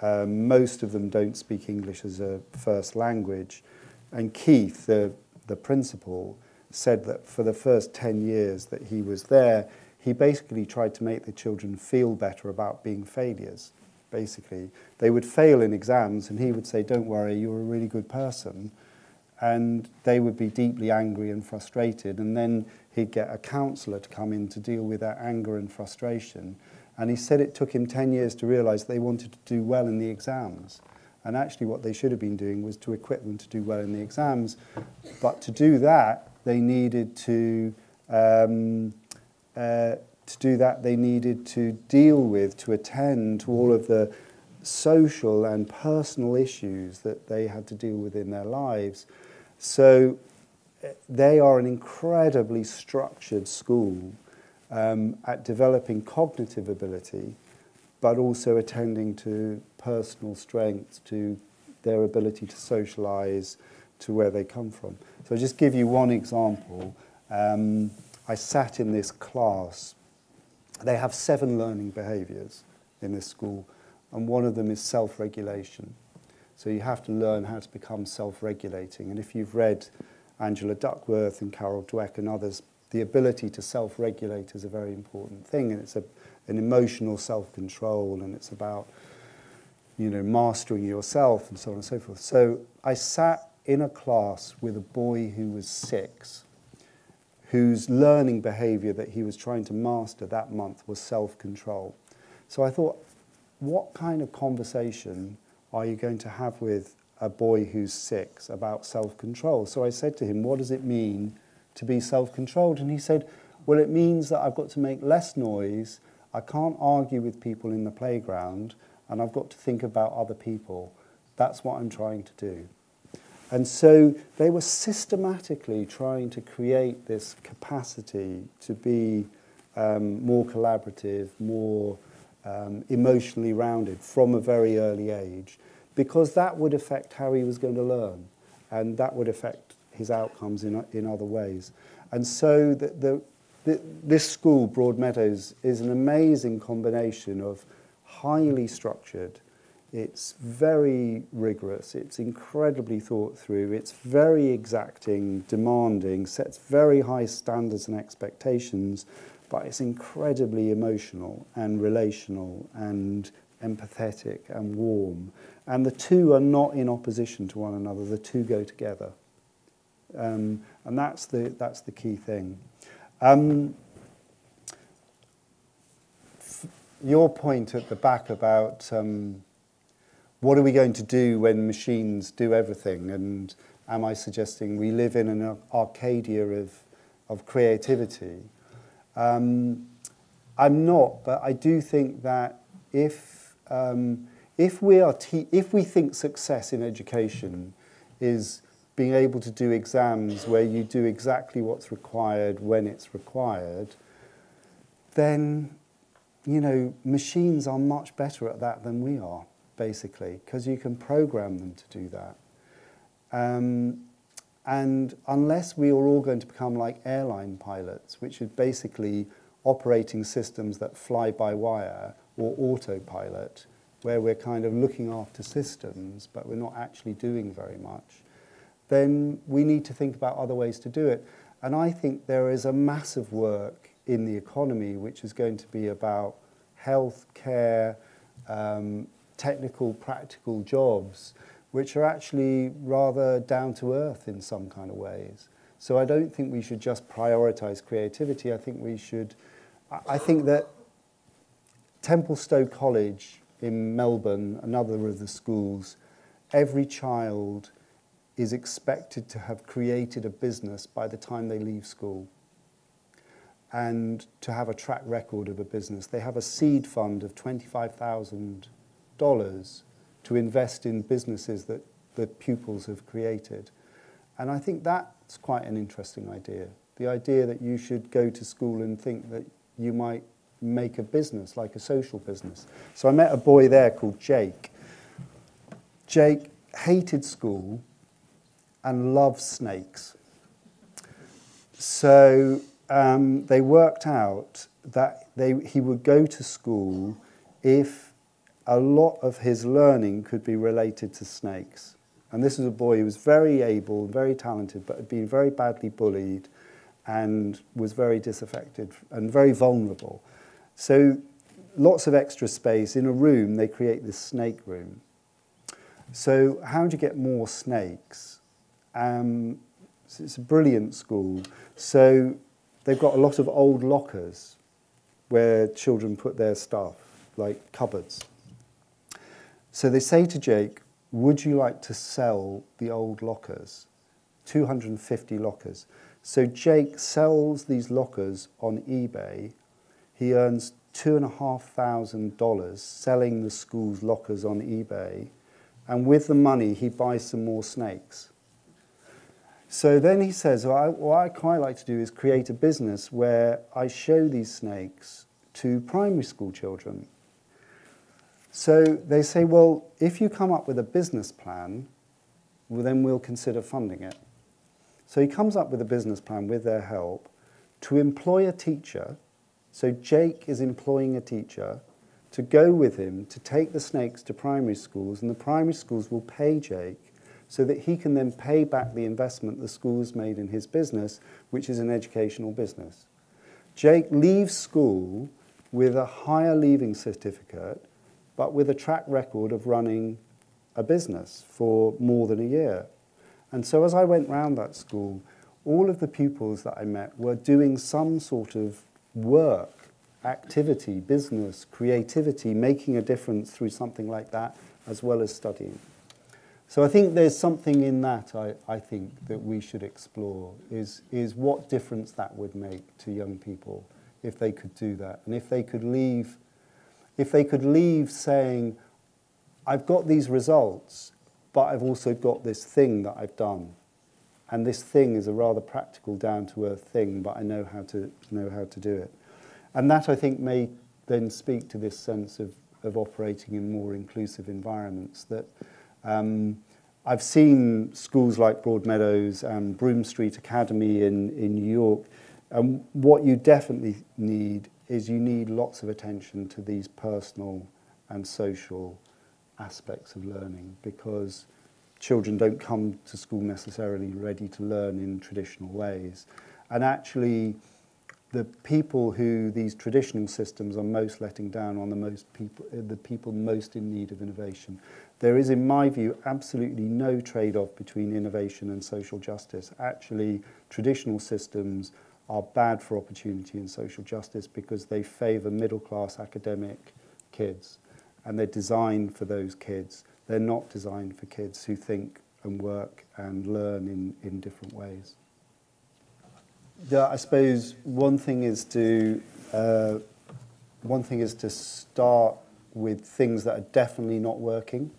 Um, most of them don't speak English as a first language. And Keith, the, the principal, said that for the first 10 years that he was there, he basically tried to make the children feel better about being failures. Basically, they would fail in exams, and he would say, Don't worry, you're a really good person. And they would be deeply angry and frustrated. And then he'd get a counsellor to come in to deal with that anger and frustration. And he said it took him 10 years to realise they wanted to do well in the exams. And actually, what they should have been doing was to equip them to do well in the exams. But to do that, they needed to, um, uh, to do that, they needed to deal with, to attend to all of the social and personal issues that they had to deal with in their lives. So they are an incredibly structured school um, at developing cognitive ability, but also attending to personal strengths, to their ability to socialize, to where they come from. So I'll just give you one example. Um, I sat in this class. They have seven learning behaviors in this school, and one of them is self-regulation. So you have to learn how to become self-regulating. And if you've read Angela Duckworth and Carol Dweck and others, the ability to self-regulate is a very important thing, and it's a, an emotional self-control, and it's about, you know, mastering yourself and so on and so forth. So I sat in a class with a boy who was six, whose learning behavior that he was trying to master that month was self-control. So I thought, what kind of conversation are you going to have with a boy who's six about self-control. So I said to him, what does it mean to be self-controlled? And he said, well, it means that I've got to make less noise, I can't argue with people in the playground, and I've got to think about other people. That's what I'm trying to do. And so they were systematically trying to create this capacity to be um, more collaborative, more um, emotionally rounded from a very early age because that would affect how he was going to learn and that would affect his outcomes in, in other ways. And so the, the, the, this school, Broadmeadows, is an amazing combination of highly structured, it's very rigorous, it's incredibly thought through, it's very exacting, demanding, sets very high standards and expectations, but it's incredibly emotional and relational and empathetic and warm. And the two are not in opposition to one another, the two go together. Um, and that's the, that's the key thing. Um, your point at the back about um, what are we going to do when machines do everything, and am I suggesting we live in an arcadia of, of creativity? Um, I'm not, but I do think that if, um, if, we are if we think success in education is being able to do exams where you do exactly what's required when it's required, then, you know, machines are much better at that than we are, basically, because you can program them to do that. Um, and unless we are all going to become like airline pilots, which is basically operating systems that fly by wire or autopilot, where we're kind of looking after systems, but we're not actually doing very much, then we need to think about other ways to do it. And I think there is a massive work in the economy which is going to be about health care, um, technical, practical jobs, which are actually rather down to earth in some kind of ways. So I don't think we should just prioritize creativity. I think we should, I think that Templestowe College in Melbourne, another of the schools, every child is expected to have created a business by the time they leave school and to have a track record of a business. They have a seed fund of $25,000 to invest in businesses that the pupils have created. And I think that's quite an interesting idea. The idea that you should go to school and think that you might make a business, like a social business. So I met a boy there called Jake. Jake hated school and loved snakes. So um, they worked out that they, he would go to school if a lot of his learning could be related to snakes. And this was a boy who was very able, very talented, but had been very badly bullied and was very disaffected and very vulnerable. So lots of extra space. In a room, they create this snake room. So how do you get more snakes? Um, so it's a brilliant school. So they've got a lot of old lockers where children put their stuff, like cupboards. So they say to Jake, would you like to sell the old lockers? 250 lockers. So Jake sells these lockers on eBay. He earns $2,500 selling the school's lockers on eBay. And with the money, he buys some more snakes. So then he says, well, I, what I quite like to do is create a business where I show these snakes to primary school children. So they say, well, if you come up with a business plan, well, then we'll consider funding it. So he comes up with a business plan with their help to employ a teacher. So Jake is employing a teacher to go with him to take the snakes to primary schools, and the primary schools will pay Jake so that he can then pay back the investment the school's made in his business, which is an educational business. Jake leaves school with a higher leaving certificate, but with a track record of running a business for more than a year. And so as I went round that school, all of the pupils that I met were doing some sort of work, activity, business, creativity, making a difference through something like that, as well as studying. So I think there's something in that I, I think that we should explore is, is what difference that would make to young people if they could do that. And if they could leave, if they could leave saying, I've got these results, but I've also got this thing that I've done. And this thing is a rather practical, down-to-earth thing, but I know how to know how to do it. And that, I think, may then speak to this sense of, of operating in more inclusive environments that um, I've seen schools like Broadmeadows and Broome Street Academy in, in New York. And what you definitely need is you need lots of attention to these personal and social aspects of learning because children don't come to school necessarily ready to learn in traditional ways. And actually, the people who these traditional systems are most letting down on the most people uh, the people most in need of innovation there is in my view absolutely no trade off between innovation and social justice actually traditional systems are bad for opportunity and social justice because they favour middle class academic kids and they're designed for those kids. They're not designed for kids who think and work and learn in, in different ways. Yeah, I suppose one thing is to uh, one thing is to start with things that are definitely not working.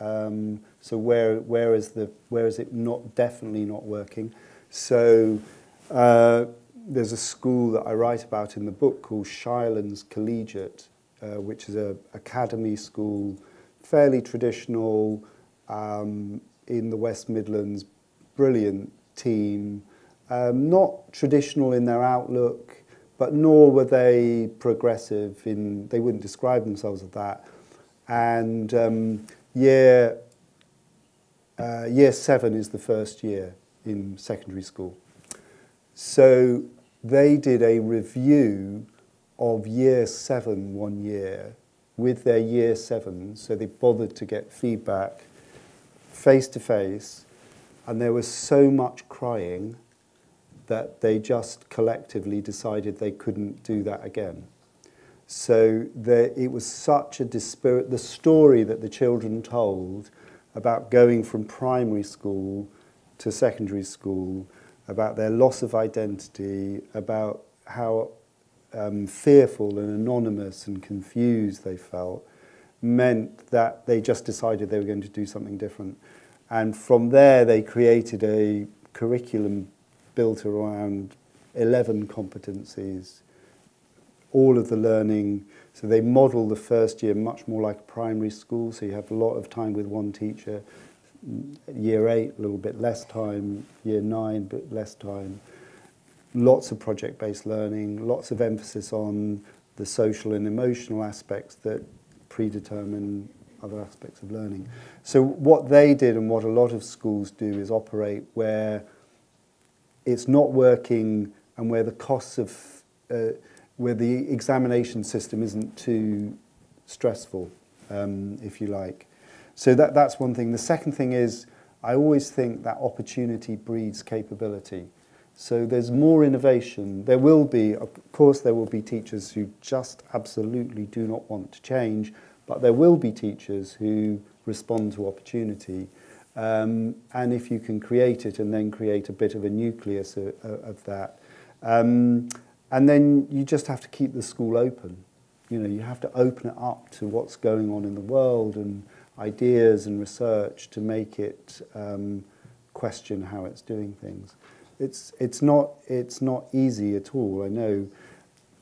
Um, so where where is the where is it not definitely not working? So uh, there's a school that I write about in the book called Shyland's Collegiate, uh, which is an academy school, fairly traditional um, in the West Midlands, brilliant team. Um, not traditional in their outlook, but nor were they progressive in, they wouldn't describe themselves as that. And um, year, uh, year seven is the first year in secondary school. So they did a review of year seven one year with their year seven, so they bothered to get feedback face to face, and there was so much crying that they just collectively decided they couldn't do that again. So there, it was such a disparate, the story that the children told about going from primary school to secondary school, about their loss of identity, about how um, fearful and anonymous and confused they felt, meant that they just decided they were going to do something different. And from there, they created a curriculum built around 11 competencies, all of the learning. So they model the first year much more like primary school, so you have a lot of time with one teacher. Year eight, a little bit less time. Year nine, but less time. Lots of project-based learning, lots of emphasis on the social and emotional aspects that predetermine other aspects of learning. So what they did and what a lot of schools do is operate where it's not working and where the costs of, uh, where the examination system isn't too stressful, um, if you like. So that, that's one thing. The second thing is, I always think that opportunity breeds capability. So there's more innovation. There will be, of course, there will be teachers who just absolutely do not want to change, but there will be teachers who respond to opportunity. Um, and if you can create it and then create a bit of a nucleus of, of that. Um, and then you just have to keep the school open. You know, you have to open it up to what's going on in the world and ideas and research to make it um, question how it's doing things. It's, it's, not, it's not easy at all. I know.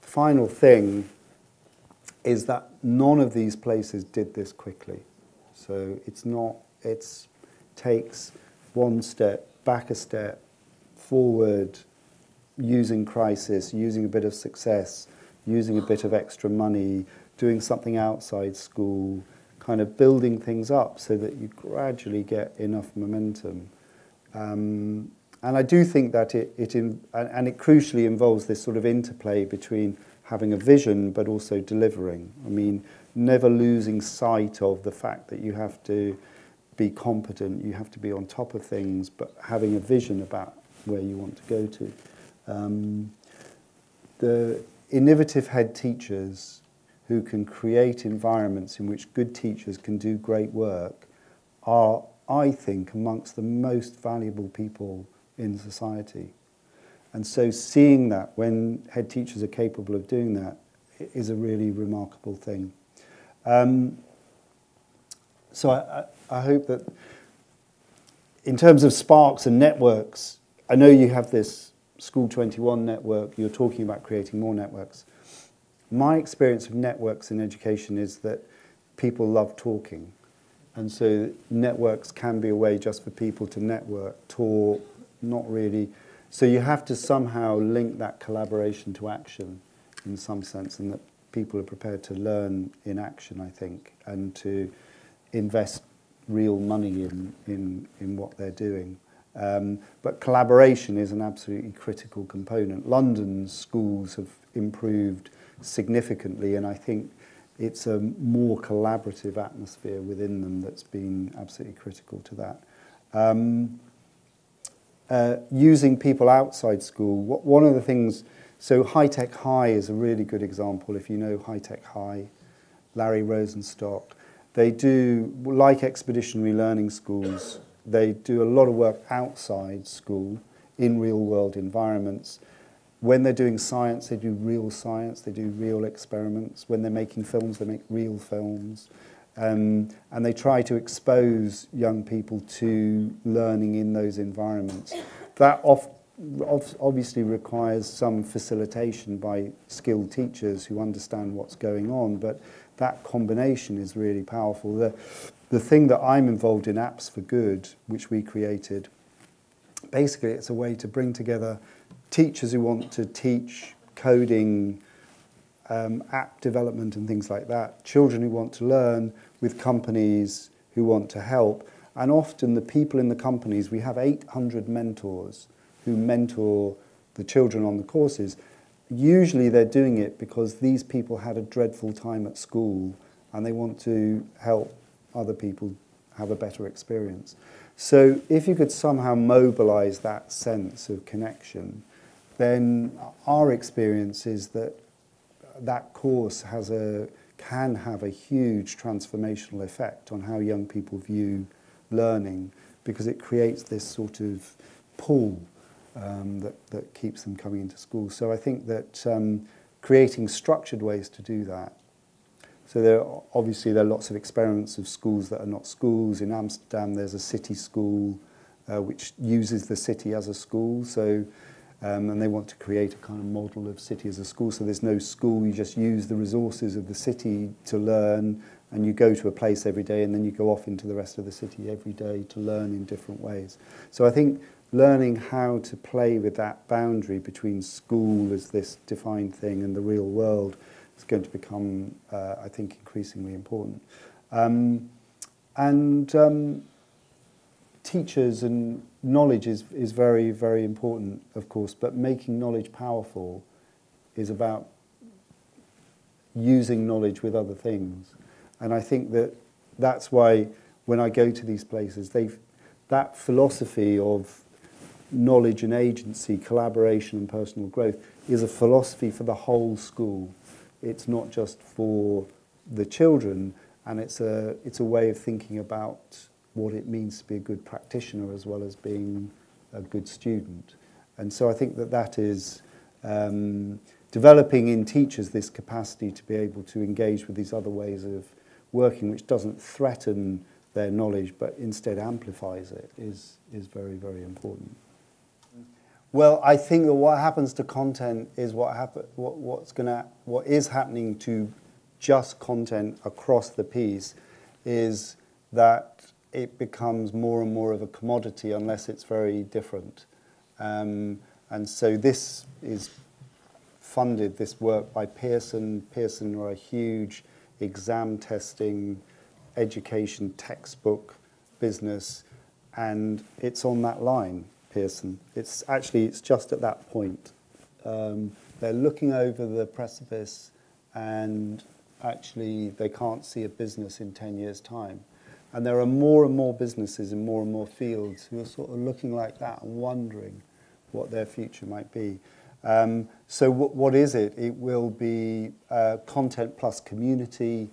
The Final thing is that none of these places did this quickly. So it's not, it's takes one step, back a step, forward, using crisis, using a bit of success, using a bit of extra money, doing something outside school, kind of building things up so that you gradually get enough momentum. Um, and I do think that it, it in, and it crucially involves this sort of interplay between having a vision but also delivering. I mean, never losing sight of the fact that you have to be competent, you have to be on top of things, but having a vision about where you want to go to. Um, the innovative head teachers who can create environments in which good teachers can do great work are, I think, amongst the most valuable people in society. And so seeing that when head teachers are capable of doing that is a really remarkable thing. Um, so I, I hope that in terms of sparks and networks, I know you have this School 21 network, you're talking about creating more networks. My experience of networks in education is that people love talking. And so networks can be a way just for people to network, talk, not really. So you have to somehow link that collaboration to action in some sense, and that people are prepared to learn in action, I think, and to invest real money in, in, in what they're doing. Um, but collaboration is an absolutely critical component. London's schools have improved significantly, and I think it's a more collaborative atmosphere within them that's been absolutely critical to that. Um, uh, using people outside school. One of the things, so High Tech High is a really good example. If you know High Tech High, Larry Rosenstock, they do, like expeditionary learning schools, they do a lot of work outside school in real world environments. When they're doing science, they do real science, they do real experiments. When they're making films, they make real films. Um, and they try to expose young people to learning in those environments. That of, of, obviously requires some facilitation by skilled teachers who understand what's going on, but that combination is really powerful. The, the thing that I'm involved in, Apps for Good, which we created, basically it's a way to bring together teachers who want to teach coding, um, app development and things like that, children who want to learn with companies who want to help. And often the people in the companies, we have 800 mentors who mentor the children on the courses. Usually they're doing it because these people had a dreadful time at school and they want to help other people have a better experience. So if you could somehow mobilize that sense of connection, then our experience is that that course has a, can have a huge transformational effect on how young people view learning because it creates this sort of pull um, that, that keeps them coming into school. So I think that um, creating structured ways to do that so there are, obviously there are lots of experiments of schools that are not schools. In Amsterdam, there's a city school uh, which uses the city as a school. So, Um, and they want to create a kind of model of city as a school. So there's no school, you just use the resources of the city to learn, and you go to a place every day and then you go off into the rest of the city every day to learn in different ways. So I think learning how to play with that boundary between school as this defined thing and the real world is going to become, uh, I think, increasingly important. Um, and um, teachers and knowledge is, is very, very important, of course, but making knowledge powerful is about using knowledge with other things. And I think that that's why when I go to these places, they've, that philosophy of knowledge and agency, collaboration and personal growth is a philosophy for the whole school. It's not just for the children, and it's a, it's a way of thinking about what it means to be a good practitioner as well as being a good student. And so I think that that is um, developing in teachers this capacity to be able to engage with these other ways of working, which doesn't threaten their knowledge but instead amplifies it, is, is very, very important. Well, I think that what happens to content is what happen, what, what's gonna, what is happening to just content across the piece is that it becomes more and more of a commodity unless it's very different. Um, and so this is funded, this work by Pearson. Pearson are a huge exam testing, education textbook business, and it's on that line. Pearson. It's actually it's just at that point. Um, they're looking over the precipice, and actually they can't see a business in 10 years' time. And there are more and more businesses in more and more fields who are sort of looking like that and wondering what their future might be. Um, so what is it? It will be uh, content plus community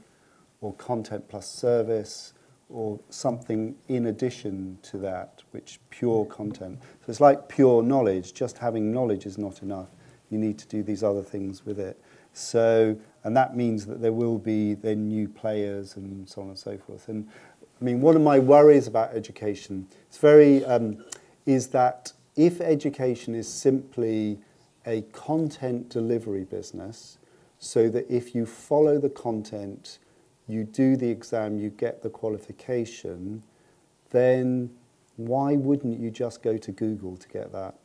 or content plus service or something in addition to that, which pure content. So it's like pure knowledge. Just having knowledge is not enough. You need to do these other things with it. So, and that means that there will be then new players and so on and so forth. And I mean, one of my worries about education it's very, um, is that if education is simply a content delivery business, so that if you follow the content, you do the exam, you get the qualification, then why wouldn't you just go to Google to get that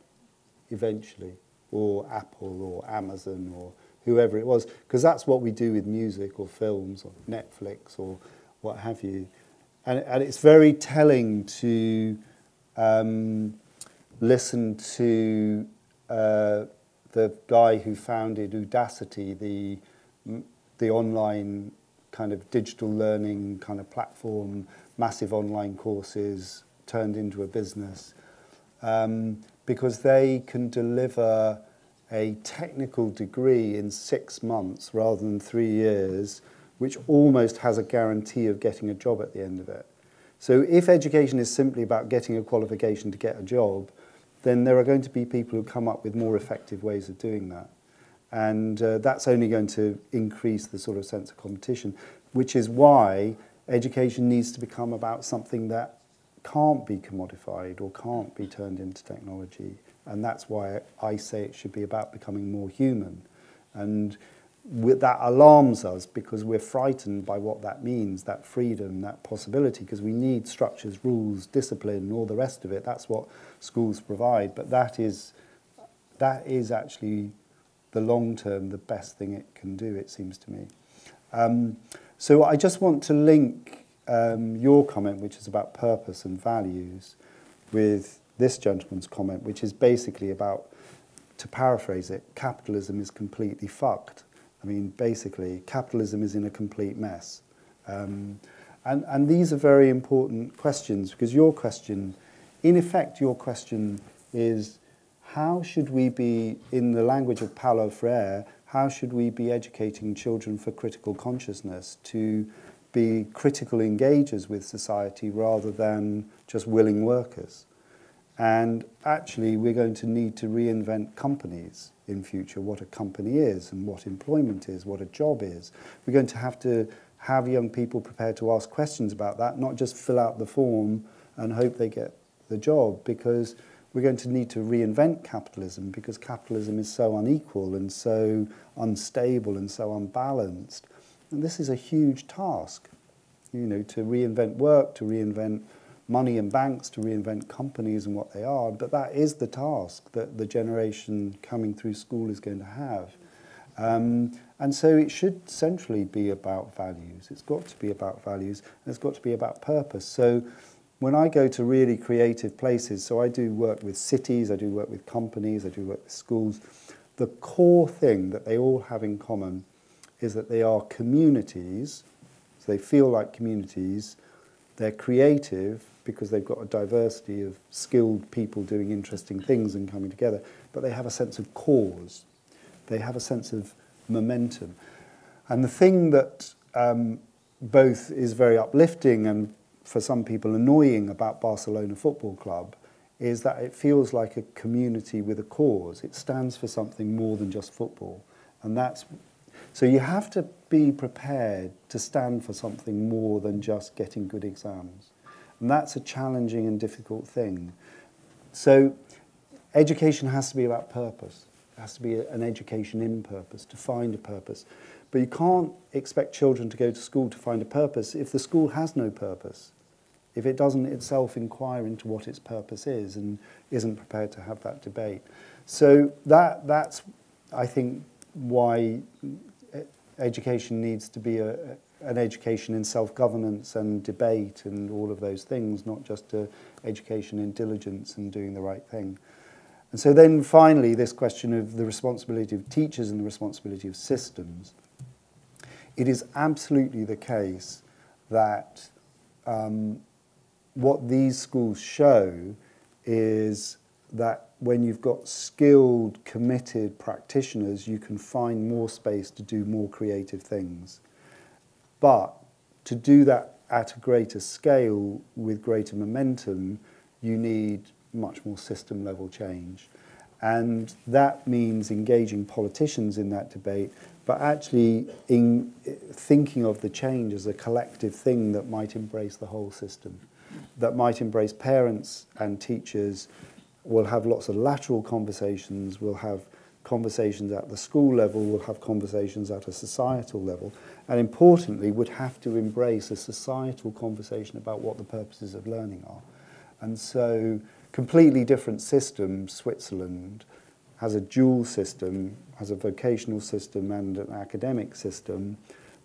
eventually? Or Apple or Amazon or whoever it was? Because that's what we do with music or films or Netflix or what have you. And, and it's very telling to um, listen to uh, the guy who founded Udacity, the, the online kind of digital learning kind of platform, massive online courses turned into a business. um, because they can deliver a technical degree in six months rather than three years, which almost has a guarantee of getting a job at the end of it. So if education is simply about getting a qualification to get a job, then there are going to be people who come up with more effective ways of doing that. And uh, that's only going to increase the sort of sense of competition, which is why education needs to become about something that can't be commodified or can't be turned into technology. And that's why I say it should be about becoming more human. And that alarms us because we're frightened by what that means, that freedom, that possibility, because we need structures, rules, discipline, all the rest of it. That's what schools provide. But that is, that is actually the long term, the best thing it can do, it seems to me. Um, so I just want to link um, your comment, which is about purpose and values, with this gentleman's comment, which is basically about, to paraphrase it, capitalism is completely fucked. I mean, basically, capitalism is in a complete mess. Um, and, and these are very important questions because your question, in effect, your question is how should we be, in the language of Paulo Freire, how should we be educating children for critical consciousness to be critical engagers with society rather than just willing workers? And actually, we're going to need to reinvent companies in future, what a company is and what employment is, what a job is. We're going to have to have young people prepared to ask questions about that, not just fill out the form and hope they get the job, because we're going to need to reinvent capitalism because capitalism is so unequal and so unstable and so unbalanced. And this is a huge task, you know, to reinvent work, to reinvent money and banks to reinvent companies and what they are, but that is the task that the generation coming through school is going to have. Um, and so it should centrally be about values. It's got to be about values, and it's got to be about purpose. So when I go to really creative places, so I do work with cities, I do work with companies, I do work with schools, the core thing that they all have in common is that they are communities, so they feel like communities, they're creative, because they've got a diversity of skilled people doing interesting things and coming together, but they have a sense of cause. They have a sense of momentum. And the thing that um, both is very uplifting and for some people annoying about Barcelona Football Club is that it feels like a community with a cause. It stands for something more than just football. And that's so you have to be prepared to stand for something more than just getting good exams. And that's a challenging and difficult thing. So education has to be about purpose. It has to be an education in purpose, to find a purpose. But you can't expect children to go to school to find a purpose if the school has no purpose, if it doesn't itself inquire into what its purpose is and isn't prepared to have that debate. So that, that's, I think, why education needs to be a, an education in self-governance and debate and all of those things, not just a education in diligence and doing the right thing. And so then finally, this question of the responsibility of teachers and the responsibility of systems. It is absolutely the case that um, what these schools show is that when you've got skilled, committed practitioners, you can find more space to do more creative things. But to do that at a greater scale with greater momentum, you need much more system level change. And that means engaging politicians in that debate, but actually in thinking of the change as a collective thing that might embrace the whole system, that might embrace parents and teachers. We'll have lots of lateral conversations, we'll have conversations at the school level, we'll have conversations at a societal level, and importantly, would have to embrace a societal conversation about what the purposes of learning are. And so, completely different system, Switzerland has a dual system, has a vocational system and an academic system,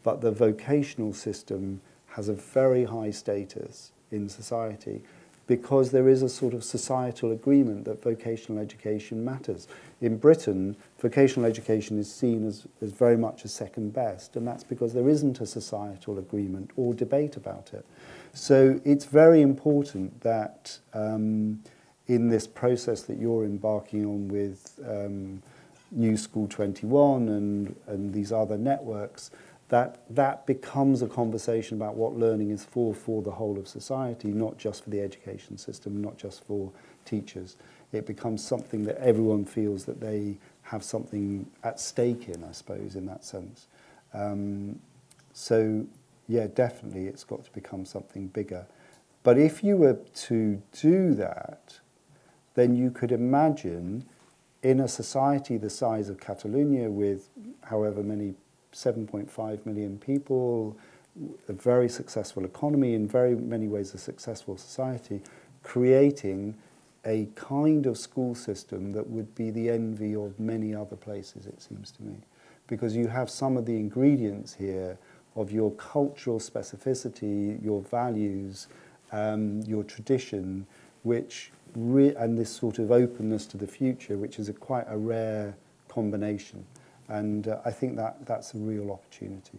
but the vocational system has a very high status in society because there is a sort of societal agreement that vocational education matters. In Britain, vocational education is seen as, as very much a second best, and that's because there isn't a societal agreement or debate about it. So it's very important that um, in this process that you're embarking on with um, New School 21 and, and these other networks, that that becomes a conversation about what learning is for for the whole of society, not just for the education system, not just for teachers. It becomes something that everyone feels that they have something at stake in, I suppose, in that sense. Um, so, yeah, definitely it's got to become something bigger. But if you were to do that, then you could imagine in a society the size of Catalonia with however many 7.5 million people, a very successful economy, in very many ways a successful society, creating a kind of school system that would be the envy of many other places, it seems to me. Because you have some of the ingredients here of your cultural specificity, your values, um, your tradition, which and this sort of openness to the future, which is a quite a rare combination. And uh, I think that that's a real opportunity.